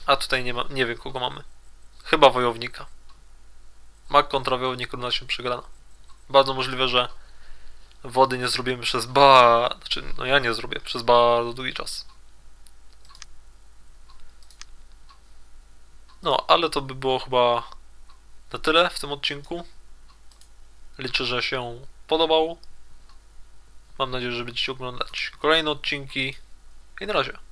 A tutaj nie ma, nie wiem kogo mamy. Chyba wojownika. Mag kontra wojownik równa się przegrana. Bardzo możliwe, że wody nie zrobimy przez ba... Znaczy, no ja nie zrobię przez bardzo długi czas. No, ale to by było chyba na tyle w tym odcinku. Liczę, że się podobał. Mam nadzieję, że będziecie oglądać kolejne odcinki. I na razie.